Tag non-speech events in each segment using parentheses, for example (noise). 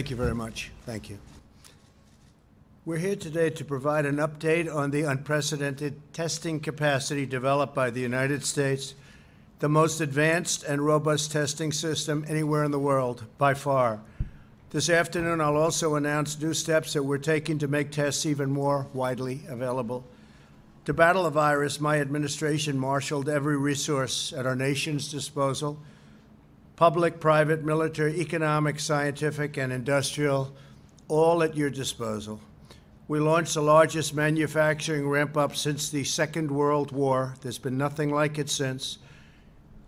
Thank you very much. Thank you. We're here today to provide an update on the unprecedented testing capacity developed by the United States, the most advanced and robust testing system anywhere in the world, by far. This afternoon, I'll also announce new steps that we're taking to make tests even more widely available. To battle the virus, my administration marshaled every resource at our nation's disposal public, private, military, economic, scientific, and industrial, all at your disposal. We launched the largest manufacturing ramp up since the Second World War. There's been nothing like it since.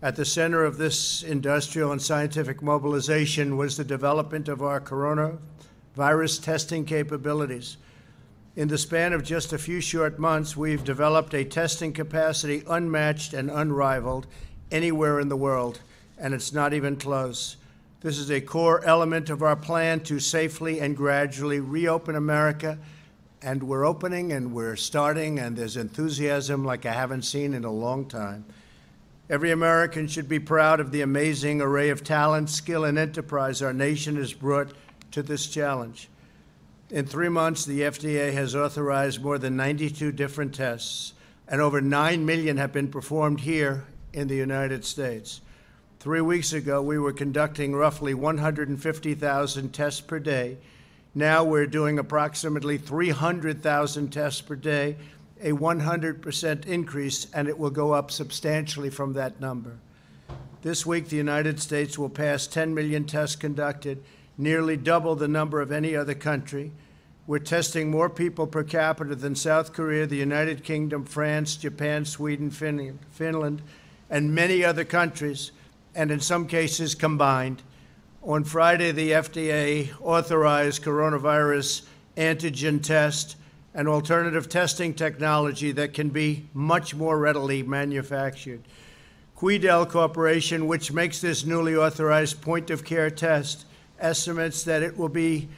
At the center of this industrial and scientific mobilization was the development of our coronavirus testing capabilities. In the span of just a few short months, we've developed a testing capacity unmatched and unrivaled anywhere in the world, and it's not even close. This is a core element of our plan to safely and gradually reopen America and we're opening and we're starting, and there's enthusiasm like I haven't seen in a long time. Every American should be proud of the amazing array of talent, skill, and enterprise our nation has brought to this challenge. In three months, the FDA has authorized more than 92 different tests, and over 9 million have been performed here in the United States. Three weeks ago, we were conducting roughly 150,000 tests per day now we're doing approximately 300,000 tests per day, a 100% increase, and it will go up substantially from that number. This week, the United States will pass 10 million tests conducted, nearly double the number of any other country. We're testing more people per capita than South Korea, the United Kingdom, France, Japan, Sweden, Finland, and many other countries, and in some cases combined. On Friday, the FDA authorized coronavirus antigen test, an alternative testing technology that can be much more readily manufactured. Quidel Corporation, which makes this newly authorized point of care test, estimates that it will be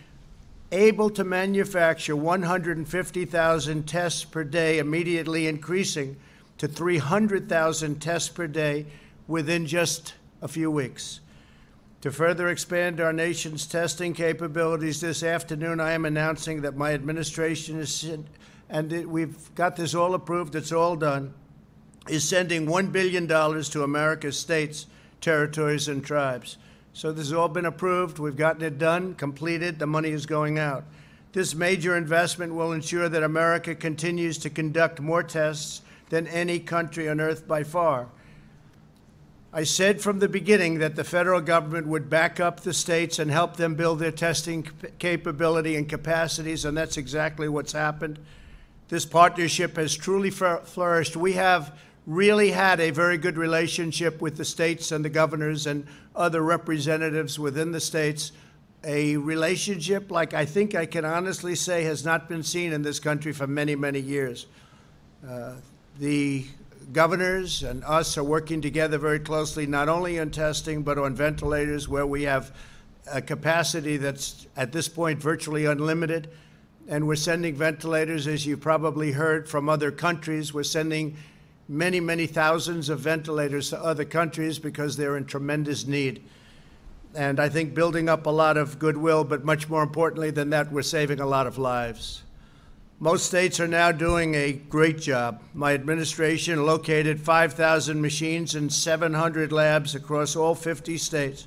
able to manufacture 150,000 tests per day, immediately increasing to 300,000 tests per day within just a few weeks. To further expand our nation's testing capabilities this afternoon, I am announcing that my administration is, and it, we've got this all approved, it's all done, is sending $1 billion to America's states, territories, and tribes. So this has all been approved. We've gotten it done, completed. The money is going out. This major investment will ensure that America continues to conduct more tests than any country on earth by far. I said from the beginning that the federal government would back up the states and help them build their testing capability and capacities, and that's exactly what's happened. This partnership has truly flourished. We have really had a very good relationship with the states and the governors and other representatives within the states. A relationship like I think I can honestly say has not been seen in this country for many, many years. Uh, the governors and us are working together very closely, not only on testing, but on ventilators, where we have a capacity that's at this point virtually unlimited. And we're sending ventilators, as you probably heard from other countries. We're sending many, many thousands of ventilators to other countries because they're in tremendous need. And I think building up a lot of goodwill, but much more importantly than that, we're saving a lot of lives. Most states are now doing a great job. My administration located 5,000 machines in 700 labs across all 50 states,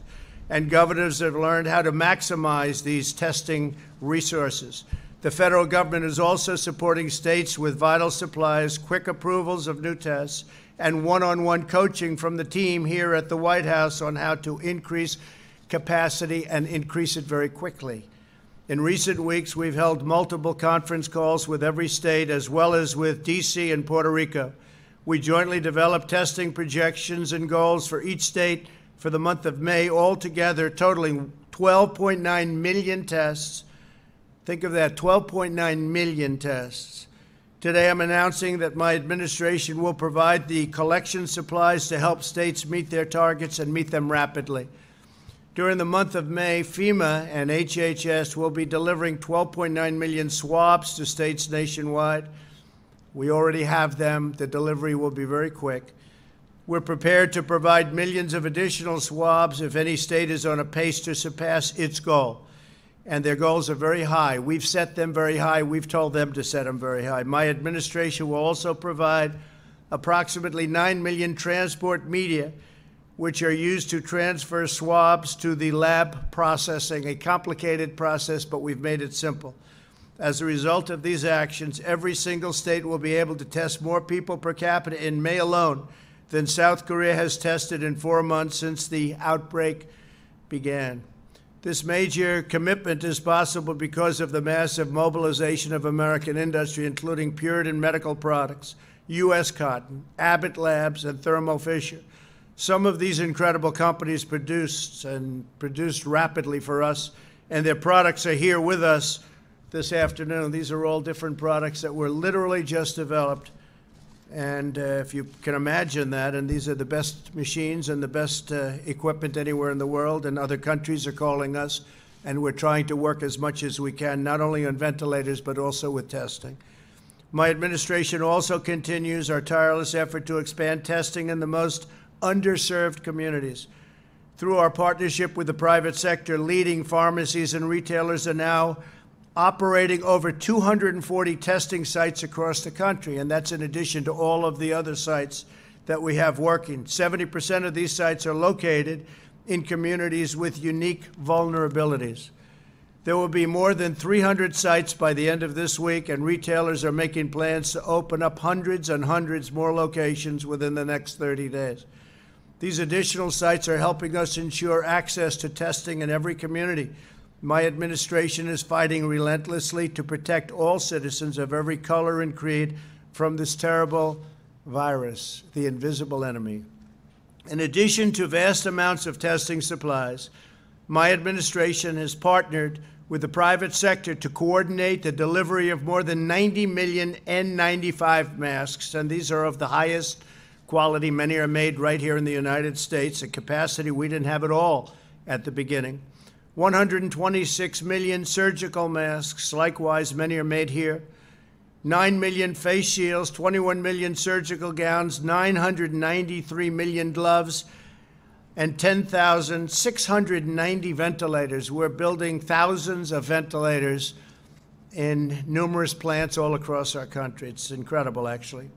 and governors have learned how to maximize these testing resources. The federal government is also supporting states with vital supplies, quick approvals of new tests, and one on one coaching from the team here at the White House on how to increase capacity and increase it very quickly. In recent weeks, we've held multiple conference calls with every state as well as with D.C. and Puerto Rico. We jointly developed testing projections and goals for each state for the month of May, altogether totaling 12.9 million tests. Think of that 12.9 million tests. Today, I'm announcing that my administration will provide the collection supplies to help states meet their targets and meet them rapidly. During the month of May, FEMA and HHS will be delivering 12.9 million swabs to states nationwide. We already have them. The delivery will be very quick. We're prepared to provide millions of additional swabs if any state is on a pace to surpass its goal. and their goals are very high. We've set them very high. We've told them to set them very high. My administration will also provide approximately 9 million transport media, which are used to transfer swabs to the lab processing, a complicated process, but we've made it simple. As a result of these actions, every single state will be able to test more people per capita in May alone than South Korea has tested in four months since the outbreak began. This major commitment is possible because of the massive mobilization of American industry, including Puritan Medical Products, U.S. Cotton, Abbott Labs, and Thermo Fisher. Some of these incredible companies produced and produced rapidly for us, and their products are here with us this afternoon. These are all different products that were literally just developed and uh, if you can imagine that, and these are the best machines and the best uh, equipment anywhere in the world, and other countries are calling us, and we're trying to work as much as we can, not only on ventilators, but also with testing. My administration also continues our tireless effort to expand testing in the most underserved communities. Through our partnership with the private sector, leading pharmacies and retailers are now operating over 240 testing sites across the country, and that's in addition to all of the other sites that we have working. 70% of these sites are located in communities with unique vulnerabilities. There will be more than 300 sites by the end of this week, and retailers are making plans to open up hundreds and hundreds more locations within the next 30 days. These additional sites are helping us ensure access to testing in every community my administration is fighting relentlessly to protect all citizens of every color and creed from this terrible virus, the invisible enemy. In addition to vast amounts of testing supplies, my administration has partnered with the private sector to coordinate the delivery of more than 90 million N95 masks, and these are of the highest quality. Many are made right here in the United States, a capacity we didn't have at all at the beginning. 126 million surgical masks, likewise, many are made here. 9 million face shields, 21 million surgical gowns, 993 million gloves, and 10,690 ventilators. We're building thousands of ventilators in numerous plants all across our country. It's incredible, actually.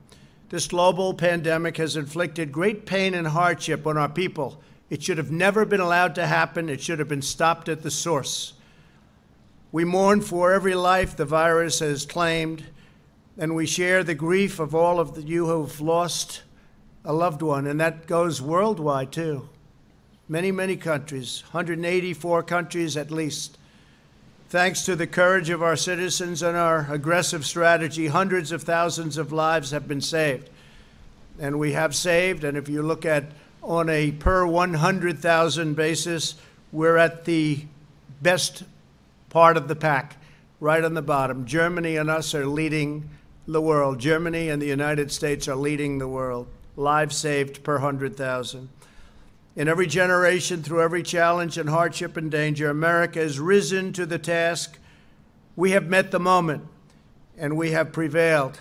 This global pandemic has inflicted great pain and hardship on our people it should have never been allowed to happen. It should have been stopped at the source. We mourn for every life the virus has claimed, and we share the grief of all of you who have lost a loved one, and that goes worldwide too. Many, many countries, 184 countries at least. Thanks to the courage of our citizens and our aggressive strategy, hundreds of thousands of lives have been saved. And we have saved, and if you look at on a per 100,000 basis, we're at the best part of the pack, right on the bottom. Germany and us are leading the world. Germany and the United States are leading the world. Lives saved per 100,000. In every generation, through every challenge and hardship and danger, America has risen to the task. We have met the moment, and we have prevailed.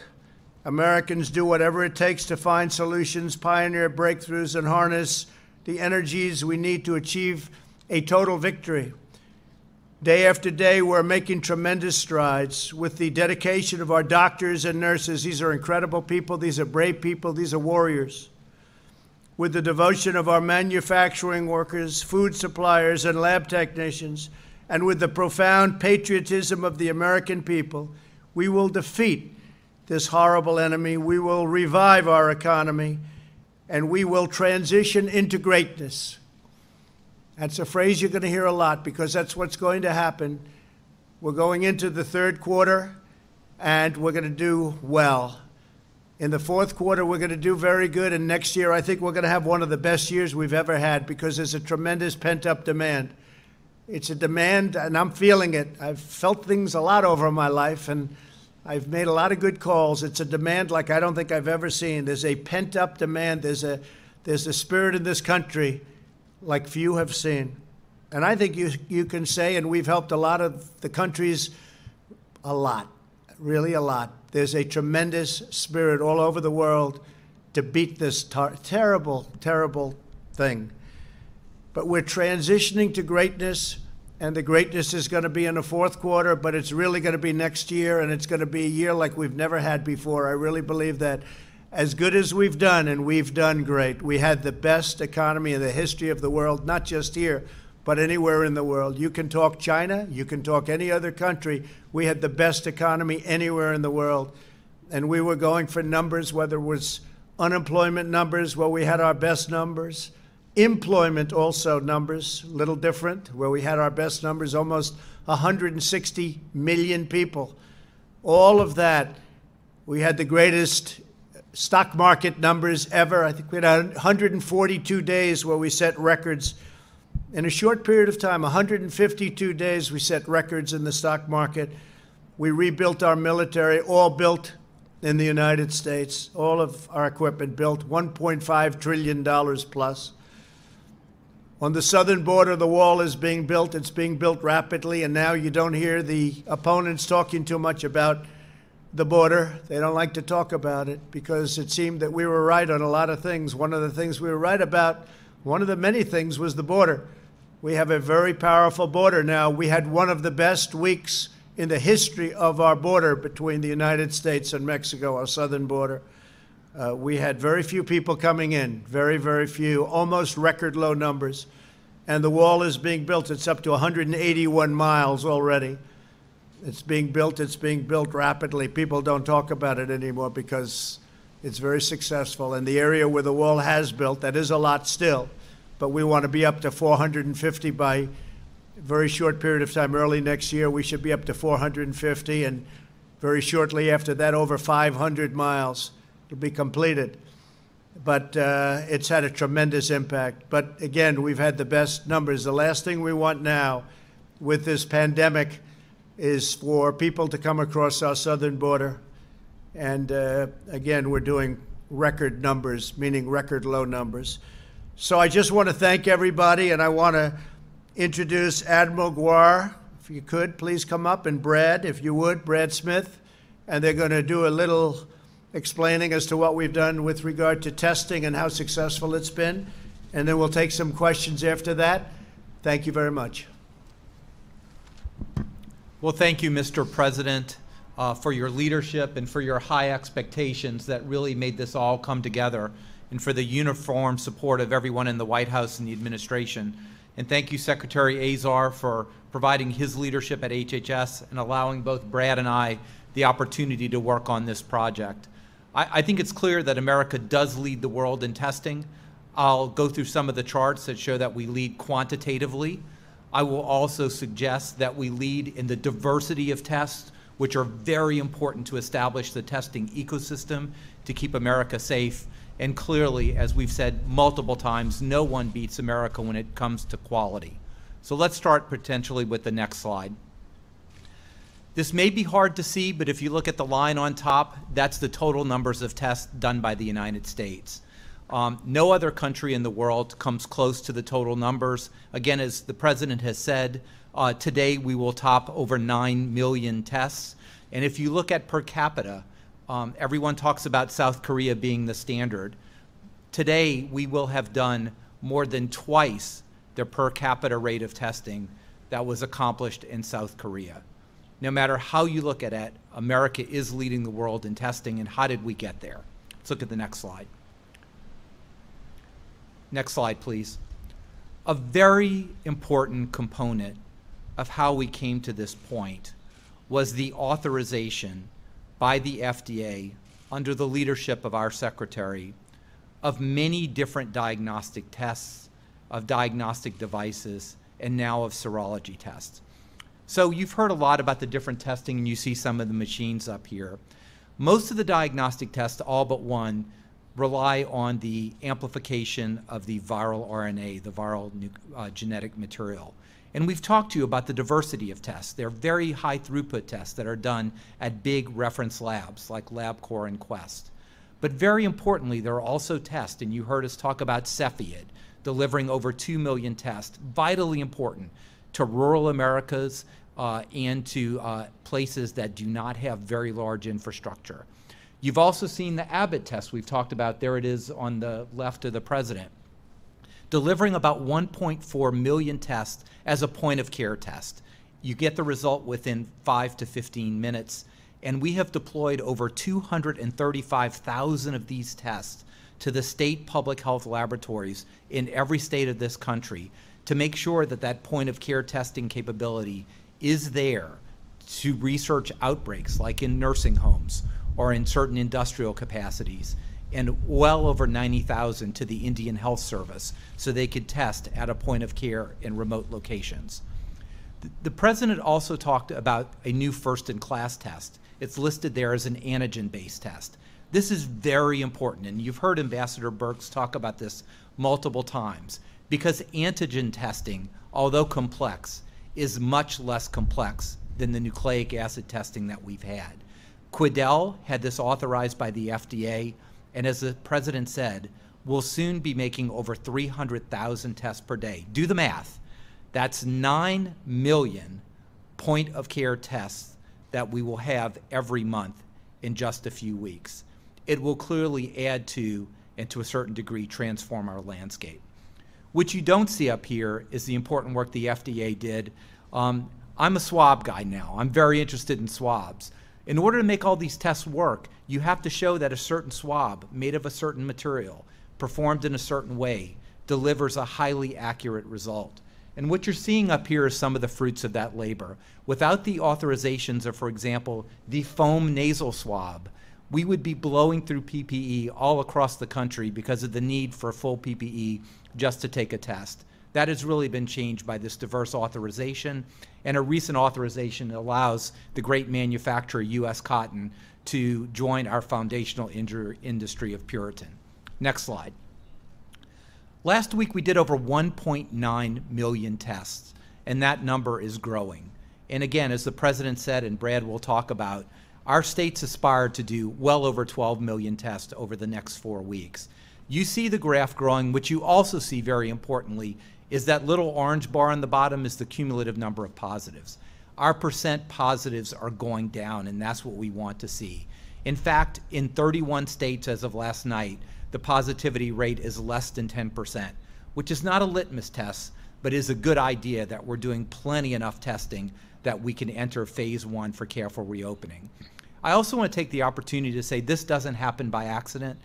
Americans do whatever it takes to find solutions, pioneer breakthroughs, and harness the energies we need to achieve a total victory. Day after day, we're making tremendous strides with the dedication of our doctors and nurses. These are incredible people, these are brave people, these are warriors. With the devotion of our manufacturing workers, food suppliers, and lab technicians, and with the profound patriotism of the American people, we will defeat this horrible enemy. We will revive our economy and we will transition into greatness. That's a phrase you're going to hear a lot because that's what's going to happen. We're going into the third quarter and we're going to do well. In the fourth quarter, we're going to do very good. And next year, I think we're going to have one of the best years we've ever had because there's a tremendous pent up demand. It's a demand, and I'm feeling it. I've felt things a lot over my life, and I've made a lot of good calls. It's a demand like I don't think I've ever seen. There's a pent up demand. There's a, there's a spirit in this country like few have seen. And I think you, you can say, and we've helped a lot of the countries a lot, really a lot. There's a tremendous spirit all over the world to beat this terrible, terrible thing. But we're transitioning to greatness and the greatness is going to be in the fourth quarter, but it's really going to be next year, and it's going to be a year like we've never had before. I really believe that as good as we've done, and we've done great, we had the best economy in the history of the world, not just here, but anywhere in the world. You can talk China, you can talk any other country. We had the best economy anywhere in the world. And we were going for numbers, whether it was unemployment numbers, where we had our best numbers, employment also numbers, a little different, where we had our best numbers, almost 160 million people. All of that, we had the greatest stock market numbers ever. I think we had 142 days where we set records in a short period of time, 152 days, we set records in the stock market. We rebuilt our military, all built in the United States, all of our equipment built, $1.5 trillion plus. On the southern border, the wall is being built. It's being built rapidly, and now you don't hear the opponents talking too much about the border. They don't like to talk about it because it seemed that we were right on a lot of things. One of the things we were right about, one of the many things, was the border. We have a very powerful border now. We had one of the best weeks in the history of our border between the United States and Mexico, our southern border. Uh, we had very few people coming in, very, very few, almost record low numbers. And the wall is being built. It's up to 181 miles already. It's being built. It's being built rapidly. People don't talk about it anymore because it's very successful. And the area where the wall has built, that is a lot still but we want to be up to 450 by a very short period of time. Early next year, we should be up to 450, and very shortly after that, over 500 miles to be completed. But uh, it's had a tremendous impact. But again, we've had the best numbers. The last thing we want now with this pandemic is for people to come across our southern border. And uh, again, we're doing record numbers, meaning record low numbers. So I just want to thank everybody, and I want to introduce Admiral Giroir. If you could, please come up, and Brad, if you would, Brad Smith. And they're going to do a little explaining as to what we've done with regard to testing and how successful it's been. And then we'll take some questions after that. Thank you very much. Well, thank you, Mr. President, uh, for your leadership and for your high expectations that really made this all come together and for the uniform support of everyone in the White House and the administration. And thank you, Secretary Azar, for providing his leadership at HHS and allowing both Brad and I the opportunity to work on this project. I, I think it's clear that America does lead the world in testing. I'll go through some of the charts that show that we lead quantitatively. I will also suggest that we lead in the diversity of tests, which are very important to establish the testing ecosystem to keep America safe. And clearly, as we've said multiple times, no one beats America when it comes to quality. So let's start potentially with the next slide. This may be hard to see, but if you look at the line on top, that's the total numbers of tests done by the United States. Um, no other country in the world comes close to the total numbers. Again, as the president has said, uh, today we will top over 9 million tests. And if you look at per capita, um, everyone talks about South Korea being the standard. Today, we will have done more than twice the per capita rate of testing that was accomplished in South Korea. No matter how you look at it, America is leading the world in testing, and how did we get there? Let's look at the next slide. Next slide, please. A very important component of how we came to this point was the authorization by the FDA under the leadership of our secretary of many different diagnostic tests, of diagnostic devices, and now of serology tests. So you've heard a lot about the different testing, and you see some of the machines up here. Most of the diagnostic tests, all but one, rely on the amplification of the viral RNA, the viral uh, genetic material. And we've talked to you about the diversity of tests. They're very high throughput tests that are done at big reference labs like LabCorp and Quest. But very importantly, there are also tests, and you heard us talk about Cepheid, delivering over 2 million tests, vitally important to rural Americas uh, and to uh, places that do not have very large infrastructure. You've also seen the Abbott test we've talked about. There it is on the left of the president delivering about 1.4 million tests as a point of care test. You get the result within 5 to 15 minutes, and we have deployed over 235,000 of these tests to the state public health laboratories in every state of this country to make sure that that point of care testing capability is there to research outbreaks like in nursing homes or in certain industrial capacities and well over 90,000 to the Indian Health Service so they could test at a point of care in remote locations. The president also talked about a new first-in-class test. It's listed there as an antigen-based test. This is very important, and you've heard Ambassador Birx talk about this multiple times, because antigen testing, although complex, is much less complex than the nucleic acid testing that we've had. Quidel had this authorized by the FDA, and as the president said, we'll soon be making over 300,000 tests per day. Do the math. That's 9 million point of care tests that we will have every month in just a few weeks. It will clearly add to, and to a certain degree, transform our landscape. What you don't see up here is the important work the FDA did. Um, I'm a swab guy now. I'm very interested in swabs. In order to make all these tests work, you have to show that a certain swab made of a certain material, performed in a certain way, delivers a highly accurate result. And what you're seeing up here is some of the fruits of that labor. Without the authorizations of, for example, the foam nasal swab, we would be blowing through PPE all across the country because of the need for full PPE just to take a test. That has really been changed by this diverse authorization, and a recent authorization allows the great manufacturer, U.S. Cotton, to join our foundational industry of Puritan. Next slide. Last week we did over 1.9 million tests, and that number is growing. And again, as the president said, and Brad will talk about, our states aspire to do well over 12 million tests over the next four weeks. You see the graph growing, which you also see very importantly is that little orange bar on the bottom is the cumulative number of positives. Our percent positives are going down, and that's what we want to see. In fact, in 31 states as of last night, the positivity rate is less than 10%, which is not a litmus test, but is a good idea that we're doing plenty enough testing that we can enter phase one for careful reopening. I also want to take the opportunity to say this doesn't happen by accident.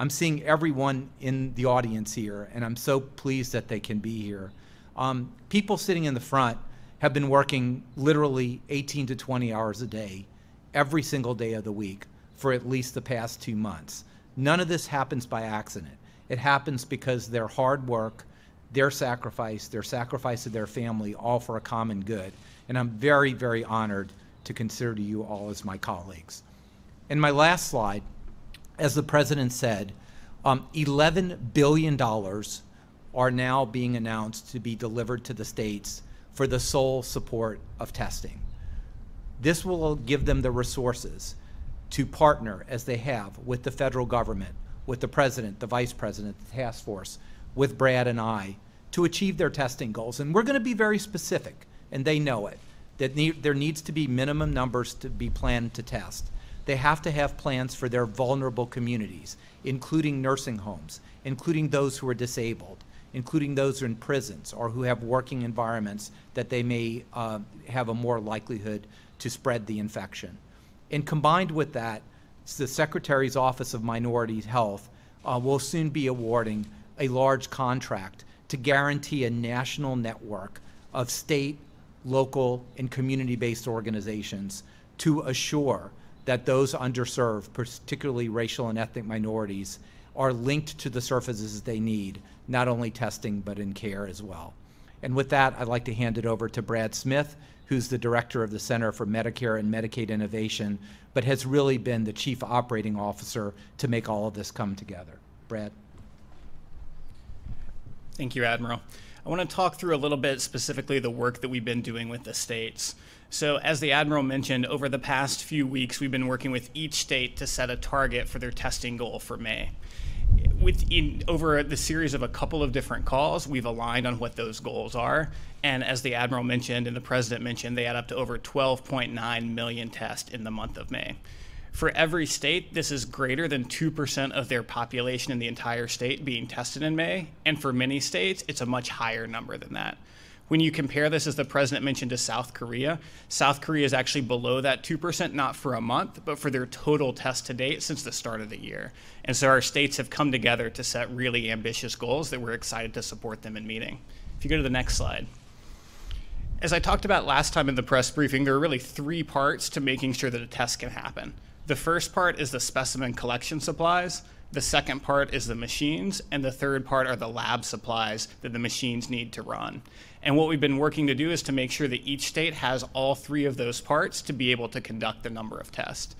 I'm seeing everyone in the audience here, and I'm so pleased that they can be here. Um, people sitting in the front have been working literally 18 to 20 hours a day, every single day of the week, for at least the past two months. None of this happens by accident. It happens because their hard work, their sacrifice, their sacrifice of their family, all for a common good. And I'm very, very honored to consider you all as my colleagues. In my last slide, as the president said, um, $11 billion are now being announced to be delivered to the states for the sole support of testing. This will give them the resources to partner, as they have, with the federal government, with the president, the vice president, the task force, with Brad and I, to achieve their testing goals. And we're going to be very specific, and they know it, that need, there needs to be minimum numbers to be planned to test. They have to have plans for their vulnerable communities, including nursing homes, including those who are disabled, including those who are in prisons or who have working environments that they may uh, have a more likelihood to spread the infection. And combined with that, the Secretary's Office of Minority Health uh, will soon be awarding a large contract to guarantee a national network of state, local, and community-based organizations to assure that those underserved, particularly racial and ethnic minorities, are linked to the services they need, not only testing, but in care as well. And with that, I'd like to hand it over to Brad Smith, who's the director of the Center for Medicare and Medicaid Innovation, but has really been the chief operating officer to make all of this come together. Brad. Thank you, Admiral. I want to talk through a little bit specifically the work that we've been doing with the states. So, as the Admiral mentioned, over the past few weeks, we've been working with each state to set a target for their testing goal for May within over the series of a couple of different calls, we've aligned on what those goals are. And as the Admiral mentioned and the President mentioned, they add up to over 12.9 million tests in the month of May. For every state, this is greater than 2% of their population in the entire state being tested in May. And for many states, it's a much higher number than that. When you compare this, as the president mentioned, to South Korea, South Korea is actually below that 2%, not for a month, but for their total test to date since the start of the year. And so our states have come together to set really ambitious goals that we're excited to support them in meeting. If you go to the next slide. As I talked about last time in the press briefing, there are really three parts to making sure that a test can happen. The first part is the specimen collection supplies. The second part is the machines, and the third part are the lab supplies that the machines need to run. And what we've been working to do is to make sure that each state has all three of those parts to be able to conduct the number of tests.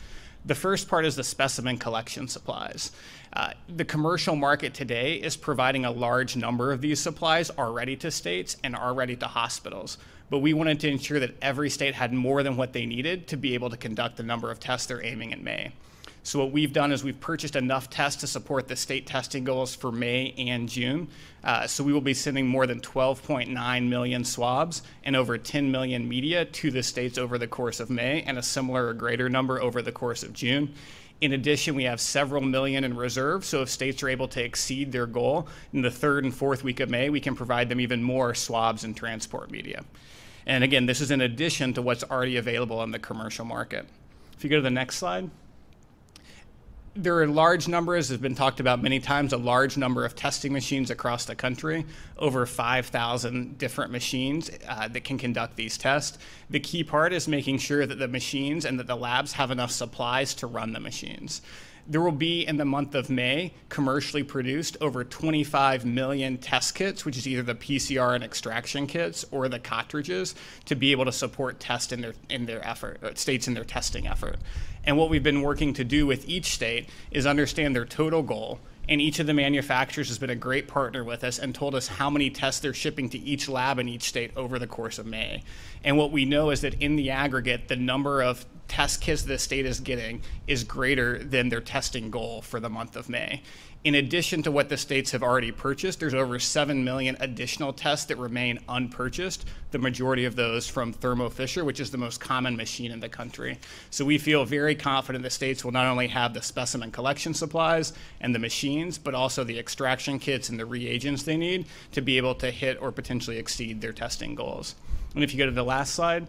The first part is the specimen collection supplies. Uh, the commercial market today is providing a large number of these supplies already to states and already to hospitals. But we wanted to ensure that every state had more than what they needed to be able to conduct the number of tests they're aiming in May. So what we've done is we've purchased enough tests to support the state testing goals for May and June. Uh, so we will be sending more than 12.9 million swabs and over 10 million media to the states over the course of May and a similar or greater number over the course of June. In addition, we have several million in reserve, so if states are able to exceed their goal in the third and fourth week of May, we can provide them even more swabs and transport media. And again, this is in addition to what's already available on the commercial market. If you go to the next slide there are large numbers, has been talked about many times, a large number of testing machines across the country, over 5,000 different machines uh, that can conduct these tests. The key part is making sure that the machines and that the labs have enough supplies to run the machines. There will be in the month of May commercially produced over 25 million test kits, which is either the PCR and extraction kits or the cartridges, to be able to support test in their in their effort uh, states in their testing effort. And what we've been working to do with each state is understand their total goal and each of the manufacturers has been a great partner with us and told us how many tests they're shipping to each lab in each state over the course of May. And what we know is that in the aggregate, the number of test kits the state is getting is greater than their testing goal for the month of May. In addition to what the states have already purchased, there's over 7 million additional tests that remain unpurchased, the majority of those from Thermo Fisher, which is the most common machine in the country. So we feel very confident the states will not only have the specimen collection supplies and the machines, but also the extraction kits and the reagents they need to be able to hit or potentially exceed their testing goals. And if you go to the last slide,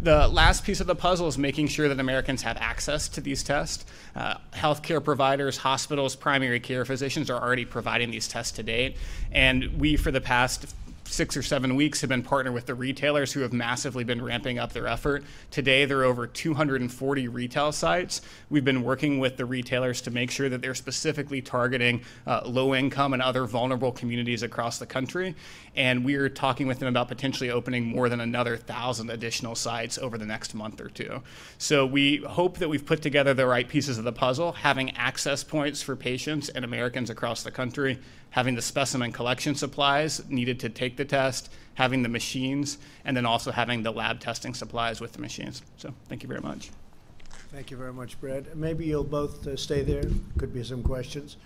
the last piece of the puzzle is making sure that Americans have access to these tests. Uh, healthcare providers, hospitals, primary care physicians are already providing these tests to date. And we, for the past six or seven weeks have been partnered with the retailers who have massively been ramping up their effort. Today, there are over 240 retail sites. We've been working with the retailers to make sure that they're specifically targeting uh, low income and other vulnerable communities across the country. And we are talking with them about potentially opening more than another thousand additional sites over the next month or two. So we hope that we've put together the right pieces of the puzzle, having access points for patients and Americans across the country having the specimen collection supplies needed to take the test, having the machines, and then also having the lab testing supplies with the machines. So thank you very much. Thank you very much, Brad. Maybe you'll both uh, stay there. Could be some questions.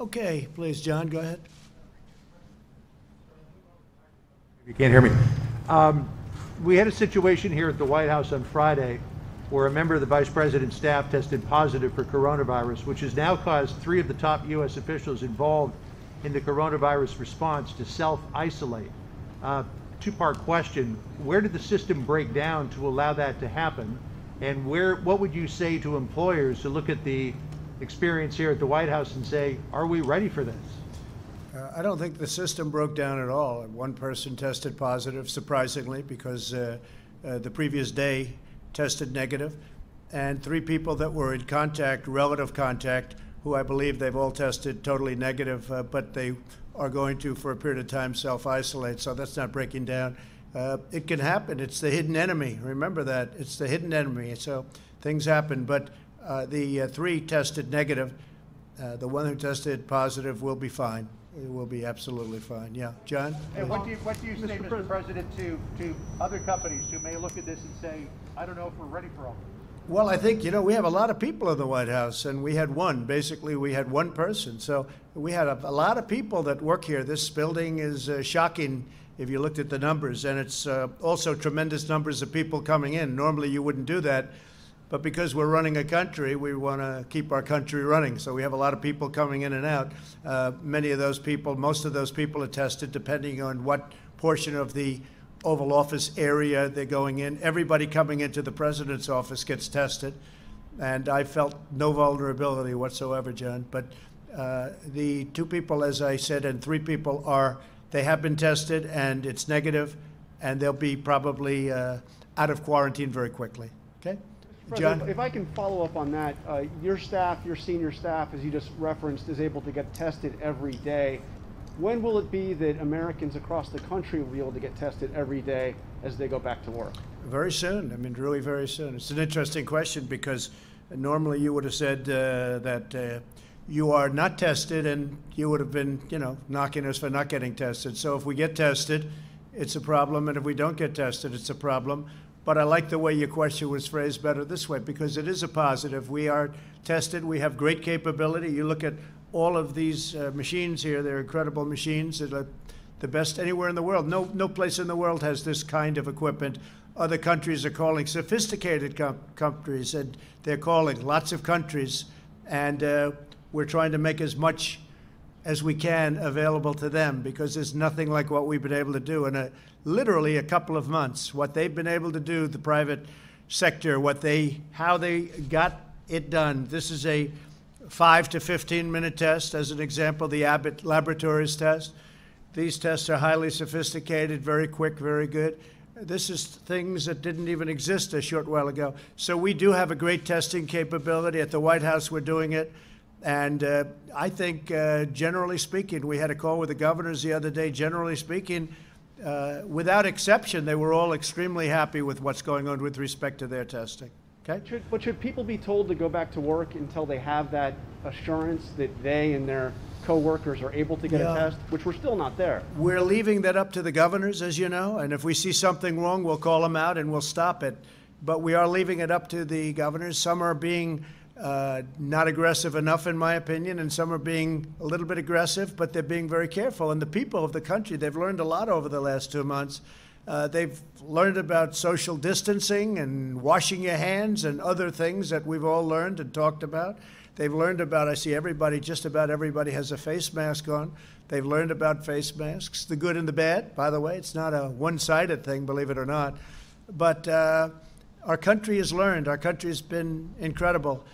Okay, please, John, go ahead. You can't hear me. Um, we had a situation here at the White House on Friday where a member of the vice president's staff tested positive for coronavirus, which has now caused three of the top U.S. officials involved in the coronavirus response to self-isolate. Uh, two-part question, where did the system break down to allow that to happen? And where, what would you say to employers to look at the experience here at the White House and say, are we ready for this? Uh, I don't think the system broke down at all. One person tested positive, surprisingly, because uh, uh, the previous day tested negative, and three people that were in contact, relative contact, who I believe they've all tested totally negative, uh, but they are going to, for a period of time, self isolate. So that's not breaking down. Uh, it can happen. It's the hidden enemy. Remember that. It's the hidden enemy. So things happen. But uh, the uh, three tested negative. Uh, the one who tested positive will be fine. It will be absolutely fine. Yeah. John? And what do you, what do you say, Mr. President, to, to other companies who may look at this and say, I don't know if we're ready for all this? Well, I think, you know, we have a lot of people in the White House, and we had one. Basically, we had one person. So we had a, a lot of people that work here. This building is uh, shocking if you looked at the numbers, and it's uh, also tremendous numbers of people coming in. Normally, you wouldn't do that. But because we're running a country, we want to keep our country running. So we have a lot of people coming in and out. Uh, many of those people, most of those people are tested depending on what portion of the Oval Office area they're going in. Everybody coming into the president's office gets tested. And I felt no vulnerability whatsoever, John. But uh, the two people, as I said, and three people are, they have been tested and it's negative, and they'll be probably uh, out of quarantine very quickly. Okay? President, John? If I can follow up on that, uh, your staff, your senior staff, as you just referenced, is able to get tested every day. When will it be that Americans across the country will be able to get tested every day as they go back to work? Very soon. I mean, really very soon. It's an interesting question because normally you would have said uh, that uh, you are not tested and you would have been, you know, knocking us for not getting tested. So if we get tested, it's a problem. And if we don't get tested, it's a problem. But I like the way your question was phrased better this way because it is a positive. We are tested. We have great capability. You look at all of these uh, machines here, they're incredible machines. They're the best anywhere in the world. No, no place in the world has this kind of equipment. Other countries are calling sophisticated com- countries, and they're calling lots of countries, and uh, we're trying to make as much as we can available to them because there's nothing like what we've been able to do in a literally a couple of months. What they've been able to do, the private sector, what they, how they got it done. This is a five to 15 minute test, as an example, the Abbott Laboratories test. These tests are highly sophisticated, very quick, very good. This is things that didn't even exist a short while ago. So we do have a great testing capability. At the White House, we're doing it. And uh, I think, uh, generally speaking, we had a call with the governors the other day. Generally speaking, uh, without exception, they were all extremely happy with what's going on with respect to their testing. Okay? Should, but should people be told to go back to work until they have that assurance that they and their coworkers are able to get Yeah. a test, which we're still not there? We're leaving that up to the governors, as you know, and if we see something wrong, we'll call them out and we'll stop it. But we are leaving it up to the governors. Some are being uh, not aggressive enough, in my opinion, and some are being a little bit aggressive, but they're being very careful. And the people of the country, they've learned a lot over the last two months. Uh, they've learned about social distancing and washing your hands and other things that we've all learned and talked about. They've learned about, I see everybody, just about everybody has a face mask on. They've learned about face masks, the good and the bad, by the way. It's not a one sided thing, believe it or not. But uh, our country has learned. Our country has been incredible.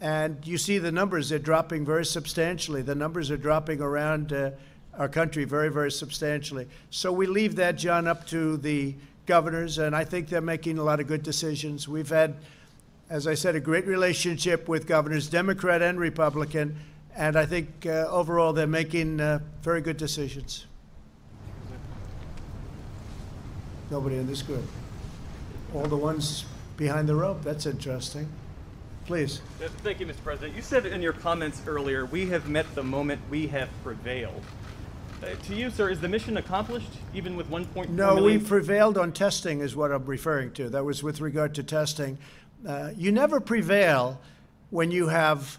And you see the numbers, they're dropping very substantially. The numbers are dropping around uh, our country very, very substantially. So we leave that, John, up to the governors, and I think they're making a lot of good decisions. We've had, as I said, a great relationship with governors, Democrat and Republican, and I think uh, overall they're making uh, very good decisions. Nobody in this group. All the ones behind the rope. That's interesting. Please. Uh, Thank you, Mr. President. You said in your comments earlier, we have met the moment we have prevailed. Uh, to you, sir, is the mission accomplished, even with 1.4 No, we prevailed on testing, is what I'm referring to. That was with regard to testing. Uh, you never prevail when you have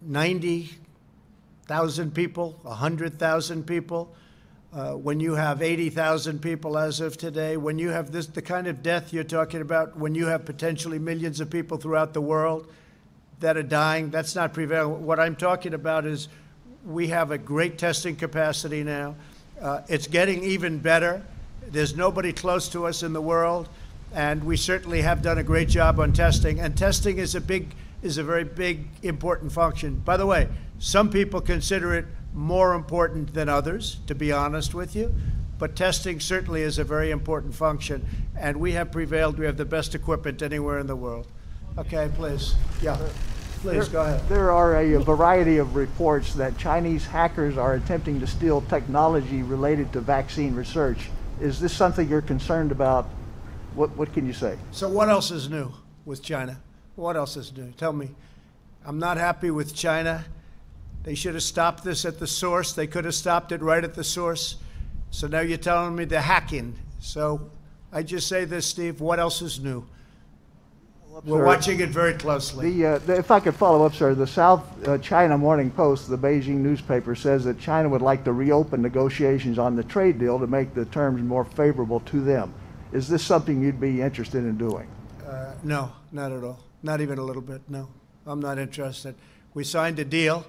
90,000 people, 100,000 people, uh, when you have 80,000 people as of today, when you have this, the kind of death you're talking about, when you have potentially millions of people throughout the world that are dying, that's not prevailing. What I'm talking about is we have a great testing capacity now. Uh, it's getting even better. There's nobody close to us in the world, and we certainly have done a great job on testing. And testing is a big, is a very big, important function. By the way, some people consider it more important than others, to be honest with you. But testing certainly is a very important function, and we have prevailed. We have the best equipment anywhere in the world. Okay, please. Yeah, please go ahead. There are a variety of reports that Chinese hackers are attempting to steal technology related to vaccine research. Is this something you're concerned about? What, what can you say? So what else is new with China? What else is new? Tell me. I'm not happy with China. They should have stopped this at the source. They could have stopped it right at the source. So now you're telling me they're hacking. So I just say this, Steve. What else is new? We're Sir, watching it very closely. The, uh, the, if I could follow up, sir, the South uh, China Morning Post, the Beijing newspaper, says that China would like to reopen negotiations on the trade deal to make the terms more favorable to them. Is this something you'd be interested in doing? Uh, Uh, No, not at all. Not even a little bit, no. I'm not interested. We signed a deal.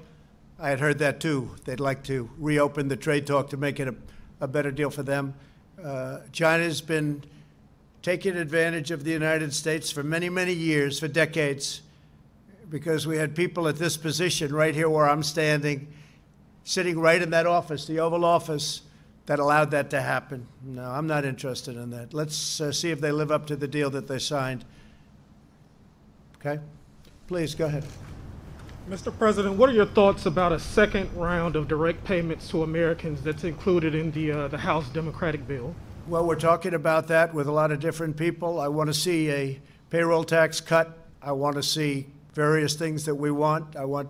I had heard that too. They'd like to reopen the trade talk to make it a, a better deal for them. Uh, China's been taking advantage of the United States for many, many years, for decades, because we had people at this position right here where I'm standing, sitting right in that office, the Oval Office, that allowed that to happen. No, I'm not interested in that. Let's uh, see if they live up to the deal that they signed. Okay? Please, go ahead. Mr. President, what are your thoughts about a second round of direct payments to Americans that's included in the, uh, the House Democratic bill? Well, we're talking about that with a lot of different people. I want to see a payroll tax cut. I want to see various things that we want. I want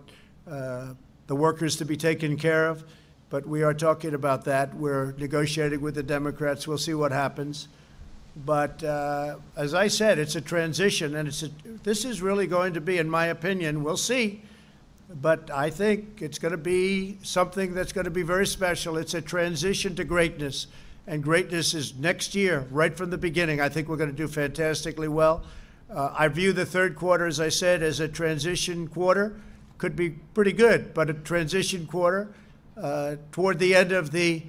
uh, the workers to be taken care of. But we are talking about that. We're negotiating with the Democrats. We'll see what happens. But uh, as I said, it's a transition, and it's a, this is really going to be, in my opinion, we'll see. But I think it's going to be something that's going to be very special. It's a transition to greatness. And greatness is next year, right from the beginning. I think we're going to do fantastically well. Uh, I view the third quarter, as I said, as a transition quarter. Could be pretty good, but a transition quarter. Uh, toward the end of the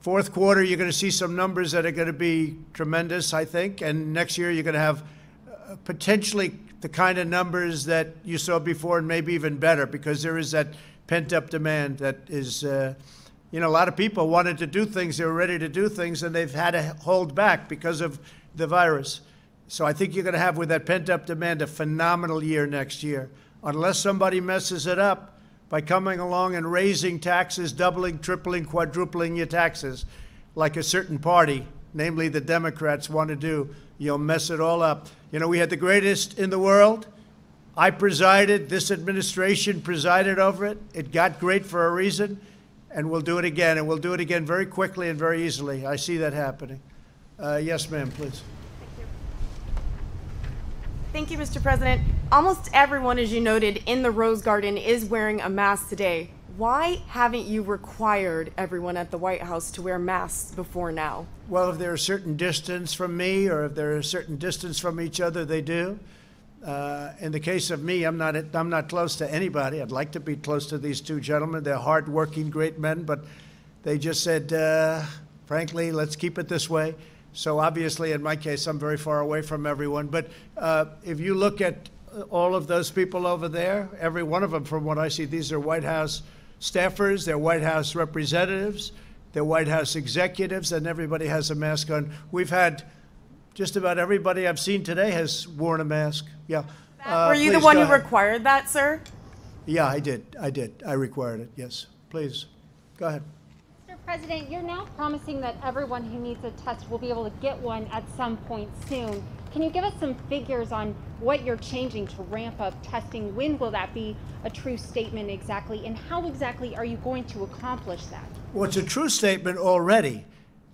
fourth quarter, you're going to see some numbers that are going to be tremendous, I think. And next year, you're going to have uh, potentially the kind of numbers that you saw before and maybe even better because there is that pent up demand that is, uh, you know, a lot of people wanted to do things, they were ready to do things, and they've had to hold back because of the virus. So I think you're going to have, with that pent up demand, a phenomenal year next year. Unless somebody messes it up by coming along and raising taxes, doubling, tripling, quadrupling your taxes, like a certain party, namely the Democrats, want to do, you'll mess it all up. You know, we had the greatest in the world. I presided, this administration presided over it. It got great for a reason, and we'll do it again, and we'll do it again very quickly and very easily. I see that happening. Uh, yes, ma'am, please. Thank you, Thank you, Mr. President. Almost everyone, as you noted, in the Rose Garden is wearing a mask today. Why haven't you required everyone at the White House to wear masks before now? Well, if they're a certain distance from me or if they're a certain distance from each other, they do. Uh, in the case of me, I'm not, I'm not close to anybody. I'd like to be close to these two gentlemen. They're hardworking, great men, but they just said, uh, frankly, let's keep it this way. So obviously, in my case, I'm very far away from everyone. But uh, if you look at all of those people over there, every one of them, from what I see, these are White House staffers, they're White House representatives, they're White House executives, and everybody has a mask on. We've had just about everybody I've seen today has worn a mask. Yeah. Uh, Were you the one who required that, sir? Yeah, I did. I did. I required it. Yes. Please. Go ahead. Mr. President, you're now promising that everyone who needs a test will be able to get one at some point soon. Can you give us some figures on what you're changing to ramp up testing? When will that be a true statement exactly? And how exactly are you going to accomplish that? Well, it's a true statement already.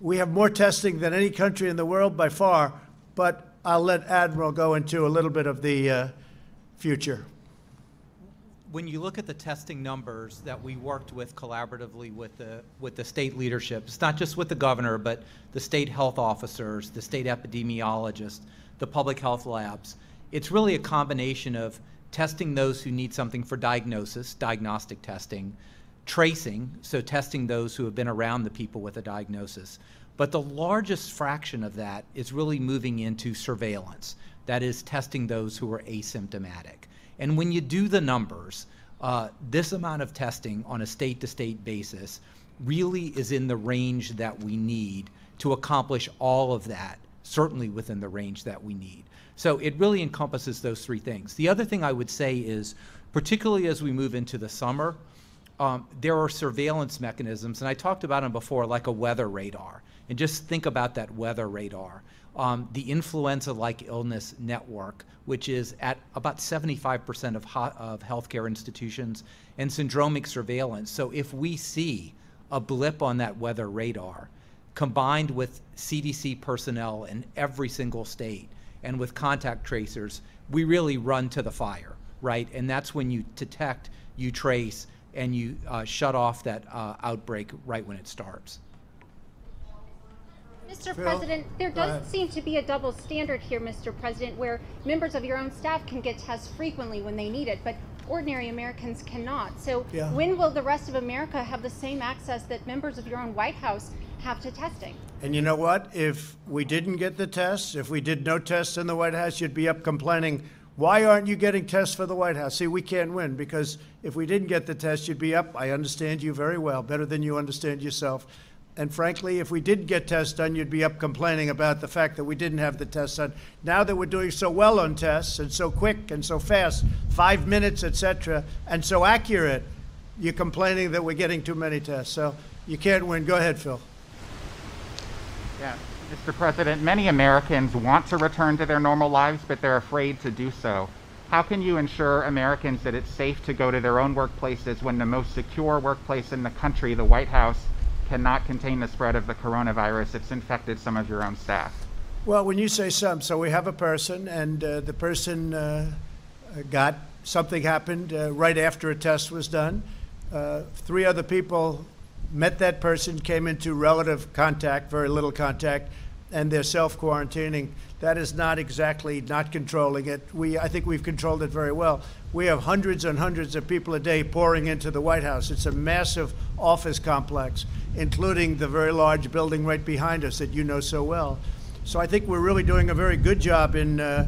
We have more testing than any country in the world by far, but I'll let Admiral go into a little bit of the uh, future. when you look at the testing numbers that we worked with collaboratively with the with the state leadership, it's not just with the governor, but the state health officers, the state epidemiologists, the public health labs. It's really a combination of testing those who need something for diagnosis, diagnostic testing, tracing, so testing those who have been around the people with a diagnosis. But the largest fraction of that is really moving into surveillance. That is testing those who are asymptomatic. And when you do the numbers, uh, this amount of testing on a state to state basis really is in the range that we need to accomplish all of that, certainly within the range that we need. So it really encompasses those three things. The other thing I would say is, particularly as we move into the summer, um, there are surveillance mechanisms, and I talked about them before, like a weather radar. And just think about that weather radar. Um, the influenza like illness network, which is at about 75% of, ho- of healthcare institutions, and syndromic surveillance. So if we see a blip on that weather radar, combined with CDC personnel in every single state and with contact tracers, we really run to the fire, right? And that's when you detect, you trace, and you uh, shut off that uh, outbreak right when it starts. Mr. Phil, President, there does ahead. seem to be a double standard here, Mr. President, where members of your own staff can get tests frequently when they need it, but ordinary Americans cannot. So Yeah. when will the rest of America have the same access that members of your own White House have to testing? And you know what? If we didn't get the tests, if we did no tests in the White House, you'd be up complaining, why aren't you getting tests for the White House? See, we can't win because if we didn't get the test, you'd be up. I understand you very well, better than you understand yourself. And frankly, if we didn't get tests done, you'd be up complaining about the fact that we didn't have the tests done. Now that we're doing so well on tests and so quick and so fast, five minutes, et cetera, and so accurate, you're complaining that we're getting too many tests. So you can't win. Go ahead, Phil. Yeah, Mr. President, many Americans want to return to their normal lives, but they're afraid to do so. How can you ensure Americans that it's safe to go to their own workplaces when the most secure workplace in the country, the White House, cannot contain the spread of the coronavirus? It's infected some of your own staff. Well, when you say some, so we have a person, and uh, the person uh, got something happened uh, right after a test was done. Uh, three other people met that person, came into relative contact, very little contact, and they're self quarantining. That is not exactly not controlling it. We, I think we've controlled it very well. We have hundreds and hundreds of people a day pouring into the White House. It's a massive office complex, including the very large building right behind us that you know so well. So I think we're really doing a very good job in uh,